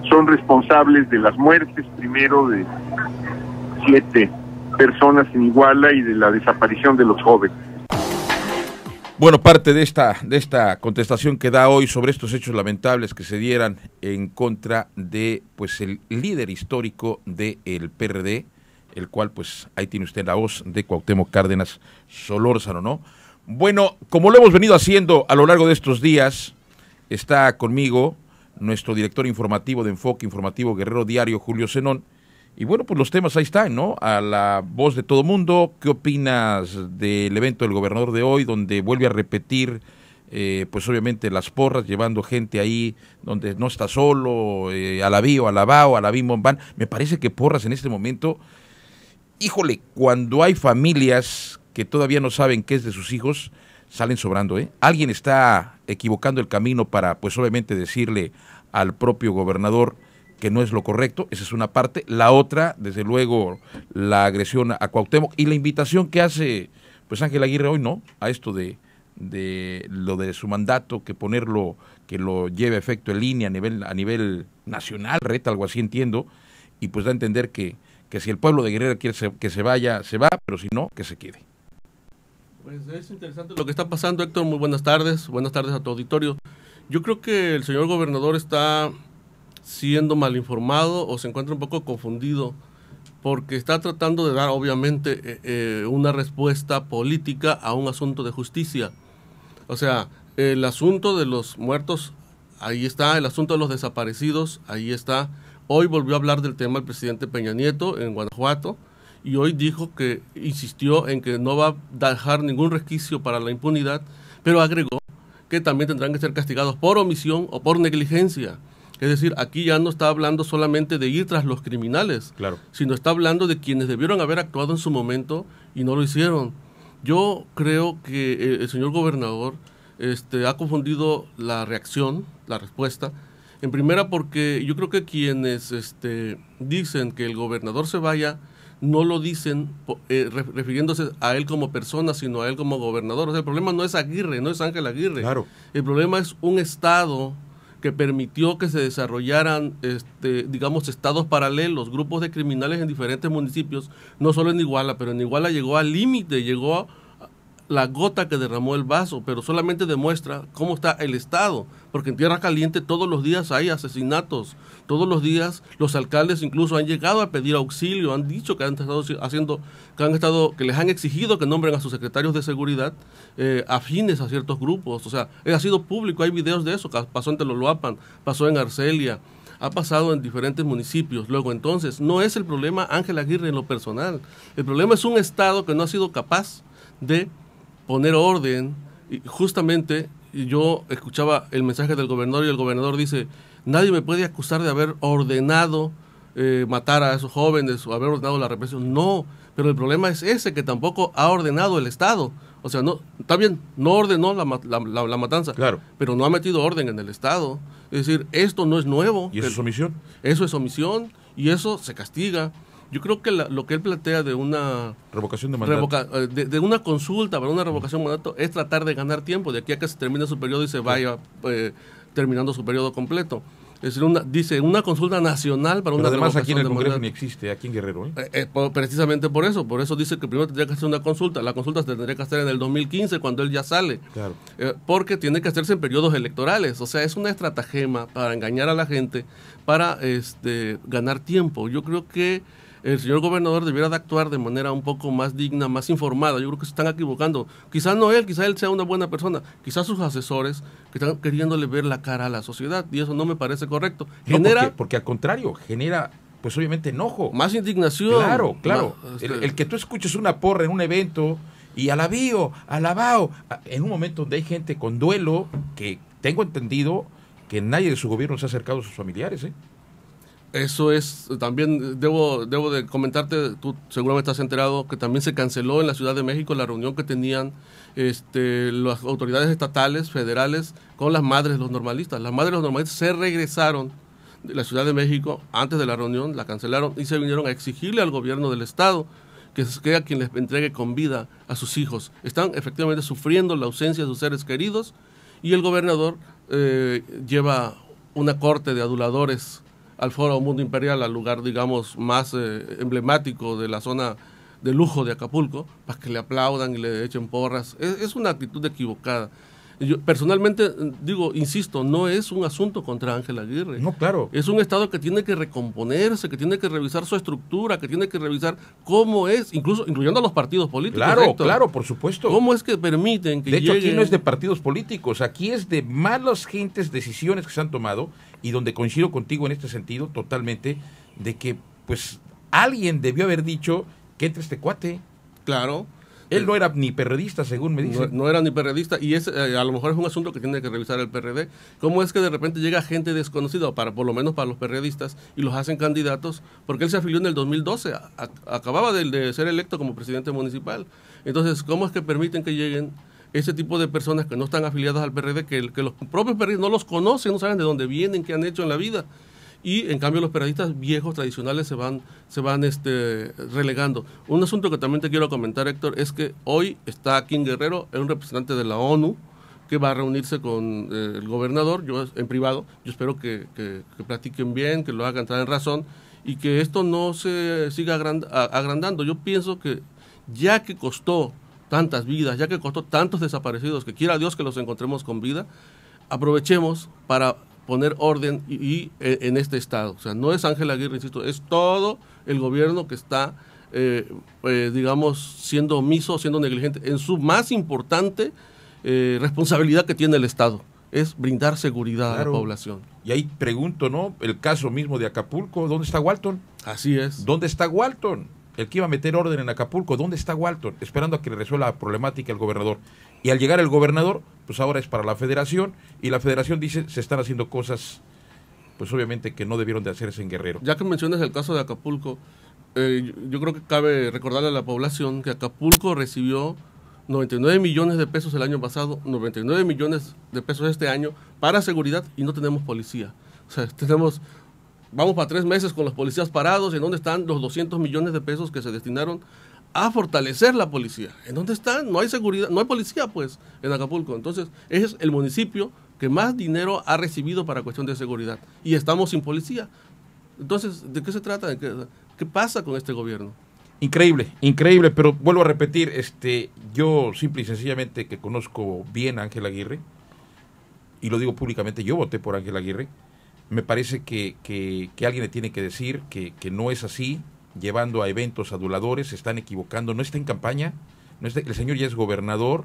son responsables de las muertes, primero de siete personas en Iguala y de la desaparición de los jóvenes. Bueno, parte de esta, de esta contestación que da hoy sobre estos hechos lamentables que se dieran en contra de pues el líder histórico del PRD, el cual pues ahí tiene usted la voz de Cuauhtémoc Cárdenas Solórzano, ¿no? Bueno, como lo hemos venido haciendo a lo largo de estos días, está conmigo nuestro director informativo de Enfoque Informativo Guerrero Diario, Julio Zenón. Y bueno, pues los temas ahí están, ¿no? A la voz de todo mundo, ¿qué opinas del evento del gobernador de hoy, donde vuelve a repetir, eh, pues obviamente las porras, llevando gente ahí donde no está solo, eh, a la Bío, a la Bao, a la Bimbombán? Me parece que porras en este momento, híjole, cuando hay familias que todavía no saben qué es de sus hijos, salen sobrando, ¿eh? Alguien está equivocando el camino para, pues obviamente, decirle al propio gobernador que no es lo correcto, esa es una parte. La otra, desde luego, la agresión a Cuauhtémoc y la invitación que hace, pues Ángel Aguirre hoy, ¿no? A esto de, de lo de su mandato, que ponerlo, que lo lleve a efecto en línea a nivel, a nivel nacional, reta, algo así entiendo, y pues da a entender que, que si el pueblo de Guerrero quiere que se vaya, se va, pero si no, que se quede. Pues es interesante lo que está pasando, Héctor. Muy buenas tardes. Buenas tardes a tu auditorio. Yo creo que el señor gobernador está siendo mal informado o se encuentra un poco confundido porque está tratando de dar, obviamente, eh, eh, una respuesta política a un asunto de justicia. O sea, el asunto de los muertos, ahí está, el asunto de los desaparecidos, ahí está. Hoy volvió a hablar del tema el presidente Peña Nieto en Guanajuato y hoy dijo que insistió en que no va a dejar ningún resquicio para la impunidad, pero agregó que también tendrán que ser castigados por omisión o por negligencia. Es decir, aquí ya no está hablando solamente de ir tras los criminales, Claro. sino está hablando de quienes debieron haber actuado en su momento y no lo hicieron. Yo creo que eh, el señor gobernador este, ha confundido la reacción, la respuesta. En primera porque yo creo que quienes este, dicen que el gobernador se vaya, no lo dicen eh, re- refiriéndose a él como persona, sino a él como gobernador. O sea, el problema no es Aguirre, no es Ángel Aguirre. Claro. El problema es un Estado que permitió que se desarrollaran, este, digamos, estados paralelos, grupos de criminales en diferentes municipios, no solo en Iguala, pero en Iguala llegó al límite, llegó a la gota que derramó el vaso, pero solamente demuestra cómo está el Estado, porque en Tierra Caliente todos los días hay asesinatos, todos los días los alcaldes incluso han llegado a pedir auxilio, han dicho que han estado haciendo, que han estado, que les han exigido que nombren a sus secretarios de seguridad eh, afines a ciertos grupos, o sea, ha sido público, hay videos de eso, pasó en Teloloapan, pasó en Arcelia, ha pasado en diferentes municipios. Luego, entonces, no es el problema Ángel Aguirre en lo personal. El problema es un Estado que no ha sido capaz de poner orden. Y justamente yo escuchaba el mensaje del gobernador y el gobernador dice, nadie me puede acusar de haber ordenado eh, matar a esos jóvenes o haber ordenado la represión. No, pero el problema es ese, que tampoco ha ordenado el Estado. O sea, no, está bien, no ordenó la, la- la- la matanza, Claro. pero no ha metido orden en el Estado. Es decir, esto no es nuevo. ¿Y eso es omisión? Eso es omisión y eso se castiga. Yo creo que la- lo que él plantea de una Revocación de mandato. revoca- eh, de, de una consulta para una revocación de mandato es tratar de ganar tiempo de aquí a que se termine su periodo y se vaya eh, terminando su periodo completo. Es decir, una, dice una consulta nacional para Pero una además aquí en el Congreso ni existe, aquí en Guerrero. ¿eh? Eh, eh, precisamente por eso, por eso dice que primero tendría que hacer una consulta. La consulta se tendría que hacer en el 2015 cuando él ya sale. Claro. Porque tiene que hacerse en periodos electorales. O sea, es una estratagema para engañar a la gente, para este, ganar tiempo. Yo creo que el señor gobernador debiera de actuar de manera un poco más digna, más informada. Yo creo que se están equivocando. Quizás no él, quizás él sea una buena persona. Quizás sus asesores que están queriéndole ver la cara a la sociedad. Y eso no me parece correcto. No, Genera porque, porque al contrario, genera, pues obviamente enojo. más indignación. Claro, claro. Este, el que tú escuches una porra en un evento y alabío, alabao, a- en un momento donde hay gente con duelo, que tengo entendido que nadie de su gobierno se ha acercado a sus familiares, ¿eh? Eso es, también debo, debo de comentarte, tú seguramente estás enterado que también se canceló en la Ciudad de México la reunión que tenían este, las autoridades estatales, federales, con las madres de los normalistas. Las madres de los normalistas se regresaron de la Ciudad de México antes de la reunión, la cancelaron y se vinieron a exigirle al gobierno del Estado que sea quien les entregue con vida a sus hijos. Están efectivamente sufriendo la ausencia de sus seres queridos y el gobernador eh, lleva una corte de aduladores al Foro Mundo Imperial, al lugar, digamos, más eh, emblemático de la zona de lujo de Acapulco, para que le aplaudan y le echen porras. Es, es una actitud equivocada. Yo personalmente digo, insisto, no es un asunto contra Ángel Aguirre. No, claro. Es un Estado que tiene que recomponerse, que tiene que revisar su estructura, que tiene que revisar cómo es, incluso incluyendo a los partidos políticos. Claro, Héctor. claro, por supuesto. ¿Cómo es que permiten que De hecho, aquí no es de partidos políticos, aquí es de malas gentes, decisiones que se han tomado y donde coincido contigo en este sentido totalmente, de que pues alguien debió haber dicho que entre este cuate. Claro. Él no era ni perredista, según me dicen. no era ni perredista y es, eh, a lo mejor es un asunto que tiene que revisar el PRD. ¿Cómo es que de repente llega gente desconocida, para, por lo menos para los perredistas, y los hacen candidatos? Porque él se afilió en el 2012, a- a- acababa de, de ser electo como presidente municipal. Entonces, ¿cómo es que permiten que lleguen ese tipo de personas que no están afiliadas al PRD, que, que los propios perredistas no los conocen, no saben de dónde vienen, qué han hecho en la vida? y en cambio los periodistas viejos tradicionales se van se van este relegando. Un asunto que también te quiero comentar, Héctor, es que hoy está aquí en Guerrero un representante de la ONU que va a reunirse con eh, el gobernador, yo en privado, yo espero que, que- que platiquen bien, que lo hagan entrar en razón y que esto no se siga agrand- agrandando. Yo pienso que ya que costó tantas vidas, ya que costó tantos desaparecidos, que quiera Dios que los encontremos con vida, aprovechemos para poner orden y, y, eh, en este estado. O sea, no es Ángel Aguirre, insisto, es todo el gobierno que está, eh, eh, digamos, siendo omiso, siendo negligente en su más importante eh, responsabilidad que tiene el Estado, es brindar seguridad a la población. Y ahí pregunto, ¿no? El caso mismo de Acapulco, ¿dónde está Walton? Así es. ¿Dónde está Walton? El que iba a meter orden en Acapulco, ¿dónde está Walton? Esperando a que le resuelva la problemática el gobernador. Y al llegar el gobernador, pues ahora es para la federación, y la federación dice, se están haciendo cosas, pues obviamente que no debieron de hacerse en Guerrero. Ya que mencionas el caso de Acapulco, eh, yo, creo que cabe recordarle a la población que Acapulco recibió 99 millones de pesos el año pasado, 99 millones de pesos este año para seguridad y no tenemos policía. O sea, tenemos, vamos para tres meses con los policías parados, ¿en dónde están los 200 millones de pesos que se destinaron a fortalecer la policía? ¿En dónde están? No hay seguridad, no hay policía pues en Acapulco. Entonces, es el municipio que más dinero ha recibido para cuestión de seguridad y estamos sin policía. Entonces, ¿de qué se trata? ¿De qué, qué pasa con este gobierno? Increíble, increíble, pero vuelvo a repetir, este, yo simple y sencillamente que conozco bien a Ángel Aguirre, y lo digo públicamente, yo voté por Ángel Aguirre, me parece que, que- que alguien le tiene que decir que, que no es así, llevando a eventos aduladores, se están equivocando, no está en campaña, no está- el señor ya es gobernador,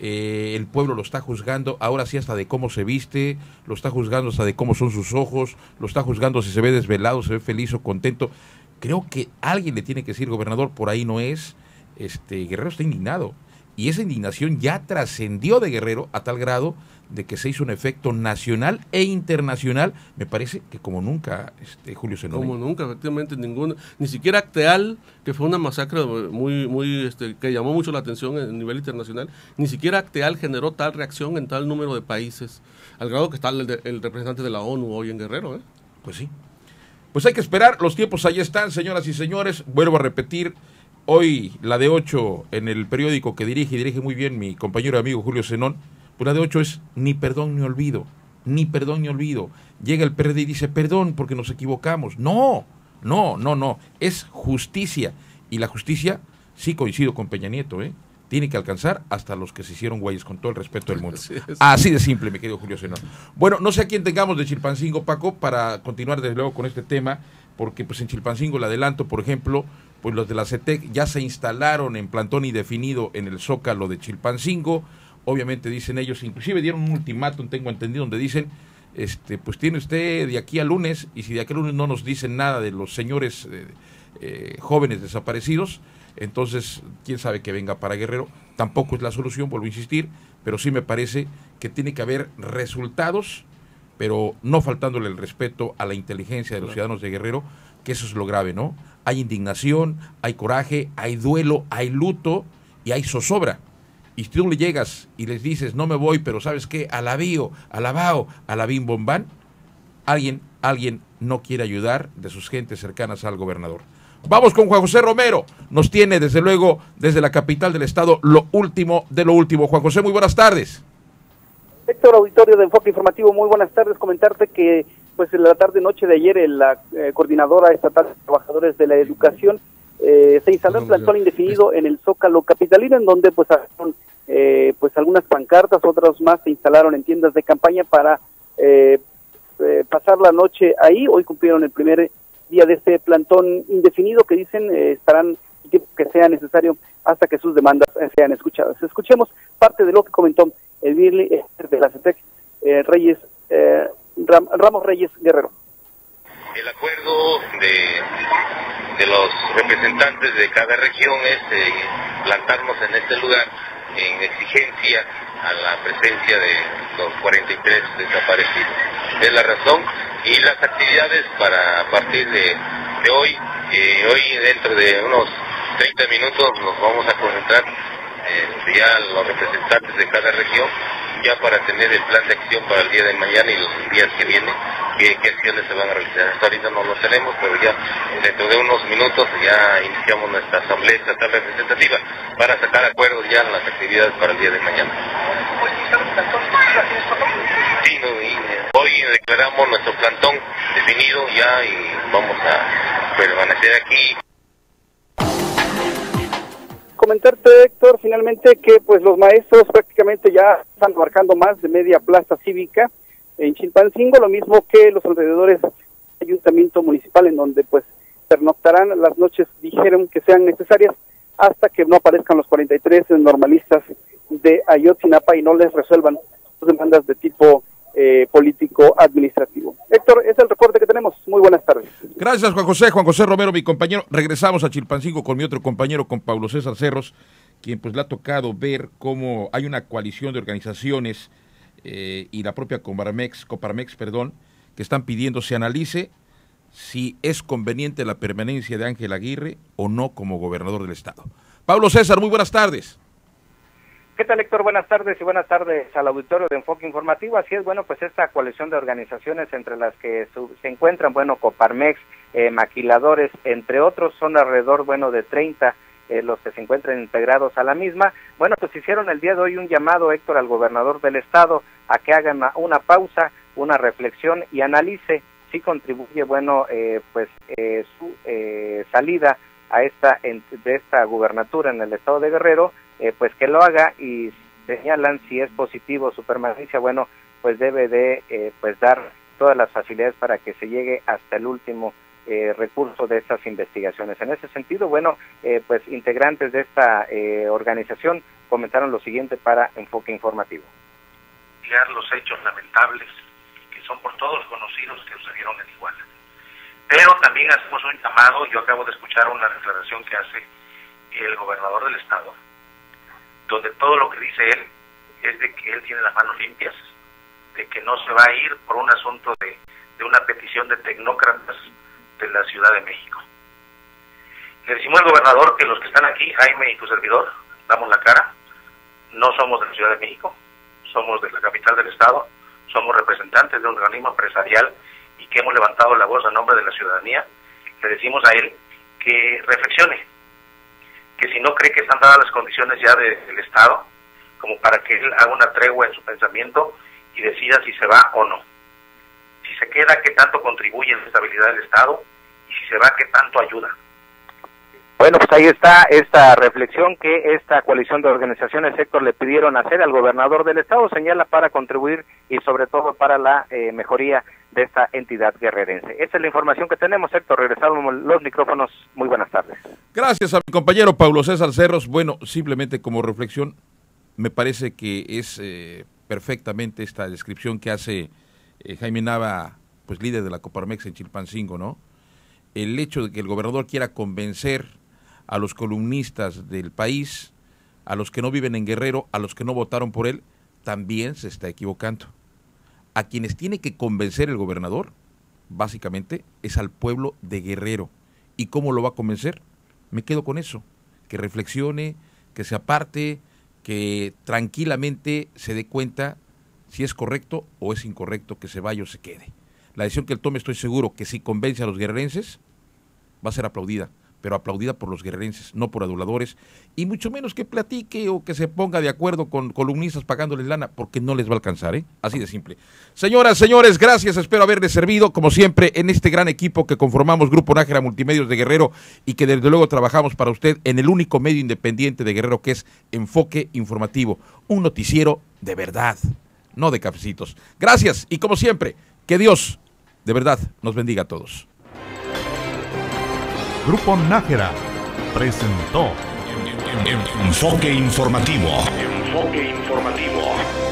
eh, el pueblo lo está juzgando, ahora sí hasta de cómo se viste, lo está juzgando hasta de cómo son sus ojos, lo está juzgando si se ve desvelado, se ve feliz o contento. Creo que alguien le tiene que decir, gobernador, por ahí no es. Este Guerrero está indignado. Y esa indignación ya trascendió de Guerrero a tal grado de que se hizo un efecto nacional e internacional, me parece que como nunca, este, Julio Zenón. Como nunca, efectivamente, ninguno, ni siquiera Acteal, que fue una masacre muy, muy, este, que llamó mucho la atención a nivel internacional, ni siquiera Acteal generó tal reacción en tal número de países, al grado que está el, representante de la ONU hoy en Guerrero. ¿eh? Pues sí. Pues hay que esperar, los tiempos ahí están, señoras y señores. Vuelvo a repetir, hoy la de 8 en el periódico que dirige y dirige muy bien mi compañero y amigo Julio Zenón, la de 8 es ni perdón ni olvido. ni perdón ni olvido. Llega el PRD y dice, perdón porque nos equivocamos. No, no, no, no. Es justicia. Y la justicia, sí coincido con Peña Nieto, ¿eh? tiene que alcanzar hasta los que se hicieron güeyes, con todo el respeto del mundo. Así de simple, mi querido Julio Senón. Bueno, no sé a quién tengamos de Chilpancingo, Paco, para continuar desde luego con este tema, porque pues en Chilpancingo, el adelanto, por ejemplo, pues los de la CETEC ya se instalaron en plantón indefinido en el Zócalo de Chilpancingo. Obviamente dicen ellos, inclusive dieron un ultimátum, tengo entendido, donde dicen, este, pues tiene usted de aquí a lunes, y si de aquí a lunes no nos dicen nada de los señores eh, eh, jóvenes desaparecidos, entonces quién sabe que venga para Guerrero. Tampoco es la solución, vuelvo a insistir, pero sí me parece que tiene que haber resultados, pero no faltándole el respeto a la inteligencia de los ciudadanos de Guerrero, que eso es lo grave, ¿no? Hay indignación, hay coraje, hay duelo, hay luto y hay zozobra. Y tú le llegas y les dices, no me voy, pero ¿sabes qué? Alabío, alabao, alabín bombán, alguien, alguien no quiere ayudar de sus gentes cercanas al gobernador. Vamos con Juan José Romero. Nos tiene, desde luego, desde la capital del estado, lo último de lo último. Juan José, muy buenas tardes. Héctor Auditorio de Enfoque Informativo, muy buenas tardes. Comentarte que, pues, en la tarde-noche de ayer, la eh, Coordinadora Estatal de Trabajadores de la Educación eh, se instaló en plantón indefinido en el Zócalo Capitalino, en donde, pues, eh, pues algunas pancartas, otras más se instalaron en tiendas de campaña para eh, pasar la noche ahí. Hoy cumplieron el primer día de este plantón indefinido que dicen eh, estarán el tiempo que sea necesario hasta que sus demandas eh, sean escuchadas. Escuchemos parte de lo que comentó el Birli de la CETEC, eh, Reyes, Ramos Reyes Guerrero. El acuerdo de, de los representantes de cada región es plantarnos en este lugar en exigencia a la presencia de los 43 desaparecidos. Es la razón y las actividades para a partir de, de hoy, eh, hoy dentro de unos 30 minutos nos vamos a concentrar eh, ya los representantes de cada región ya para tener el plan de acción para el día de mañana y los días que vienen, qué, acciones se van a realizar. Hasta ahorita no lo tenemos, pero ya dentro de unos minutos ya iniciamos nuestra asamblea estatal representativa para sacar acuerdos ya en las actividades para el día de mañana. Sí, eh, hoy declaramos nuestro plantón definido ya y vamos a permanecer aquí comentarte, Héctor, finalmente que pues los maestros prácticamente ya están marcando más de media plaza cívica en Chilpancingo, lo mismo que los alrededores del ayuntamiento municipal, en donde pues pernoctarán las noches, dijeron que sean necesarias hasta que no aparezcan los 43 normalistas de Ayotzinapa y no les resuelvan sus demandas de tipo eh, político-administrativo. Héctor, es el reporte que tenemos. Muy buenas tardes. Gracias, Juan José. Juan José Romero, mi compañero. Regresamos a Chilpancingo con mi otro compañero, con Pablo César Cerros, quien pues le ha tocado ver cómo hay una coalición de organizaciones eh, y la propia Coparmex, Coparmex, perdón, que están pidiendo se analice si es conveniente la permanencia de Ángel Aguirre o no como gobernador del estado. Pablo César, muy buenas tardes. ¿Qué tal, Héctor? Buenas tardes y buenas tardes al auditorio de Enfoque Informativo. Así es, bueno, pues esta coalición de organizaciones entre las que se encuentran, bueno, Coparmex, eh, maquiladores, entre otros, son alrededor, bueno, de 30 eh, los que se encuentran integrados a la misma. Bueno, pues hicieron el día de hoy un llamado, Héctor, al gobernador del estado a que hagan una pausa, una reflexión y analice si contribuye, bueno, eh, pues su salida a esta de esta gubernatura en el estado de Guerrero eh, pues que lo haga y señalan si es positivo su permanencia, bueno, pues debe de eh, pues dar todas las facilidades para que se llegue hasta el último eh, recurso de estas investigaciones. En ese sentido, bueno, pues integrantes de esta organización comentaron lo siguiente para Enfoque Informativo. Los hechos lamentables que son por todos conocidos que sucedieron en Iguala. Pero también hacemos un llamado, yo acabo de escuchar una declaración que hace el gobernador del estado, donde todo lo que dice él es de que él tiene las manos limpias, de que no se va a ir por un asunto de, una petición de tecnócratas de la Ciudad de México. Le decimos al gobernador que los que están aquí, Jaime y tu servidor, damos la cara, no somos de la Ciudad de México, somos de la capital del Estado, somos representantes de un organismo empresarial y que hemos levantado la voz a nombre de la ciudadanía. Le decimos a él que reflexione, no cree que están dadas las condiciones ya del Estado, como para que él haga una tregua en su pensamiento y decida si se va o no. Si se queda, qué tanto contribuye a la estabilidad del Estado y si se va, qué tanto ayuda. Bueno, pues ahí está esta reflexión que esta coalición de organizaciones, Héctor, le pidieron hacer al gobernador del estado, señala para contribuir y sobre todo para la eh, mejoría de esta entidad guerrerense. Esa es la información que tenemos, Héctor. Regresamos los micrófonos. Muy buenas tardes. Gracias a mi compañero Paulo César Cerros. Bueno, simplemente como reflexión, me parece que es eh, perfectamente esta descripción que hace eh, Jaime Nava, pues líder de la Coparmex en Chilpancingo, ¿no? El hecho de que el gobernador quiera convencer a los columnistas del país, a los que no viven en Guerrero, a los que no votaron por él, también se está equivocando. A quienes tiene que convencer el gobernador, básicamente, es al pueblo de Guerrero. ¿Y cómo lo va a convencer? Me quedo con eso, que reflexione, que se aparte, que tranquilamente se dé cuenta si es correcto o es incorrecto que se vaya o se quede. La decisión que él tome estoy seguro que si convence a los guerrerenses va a ser aplaudida pero aplaudida por los guerrerenses, no por aduladores, y mucho menos que platique o que se ponga de acuerdo con columnistas pagándoles lana, porque no les va a alcanzar, ¿eh? Así de simple. Señoras, señores, gracias, espero haberles servido, como siempre, en este gran equipo que conformamos Grupo Nájera Multimedios de Guerrero y que desde luego trabajamos para usted en el único medio independiente de Guerrero que es Enfoque Informativo, un noticiero de verdad, no de cafecitos. Gracias, y como siempre, que Dios, de verdad, nos bendiga a todos. Grupo Nájera presentó Enfoque informativo. Enfoque informativo.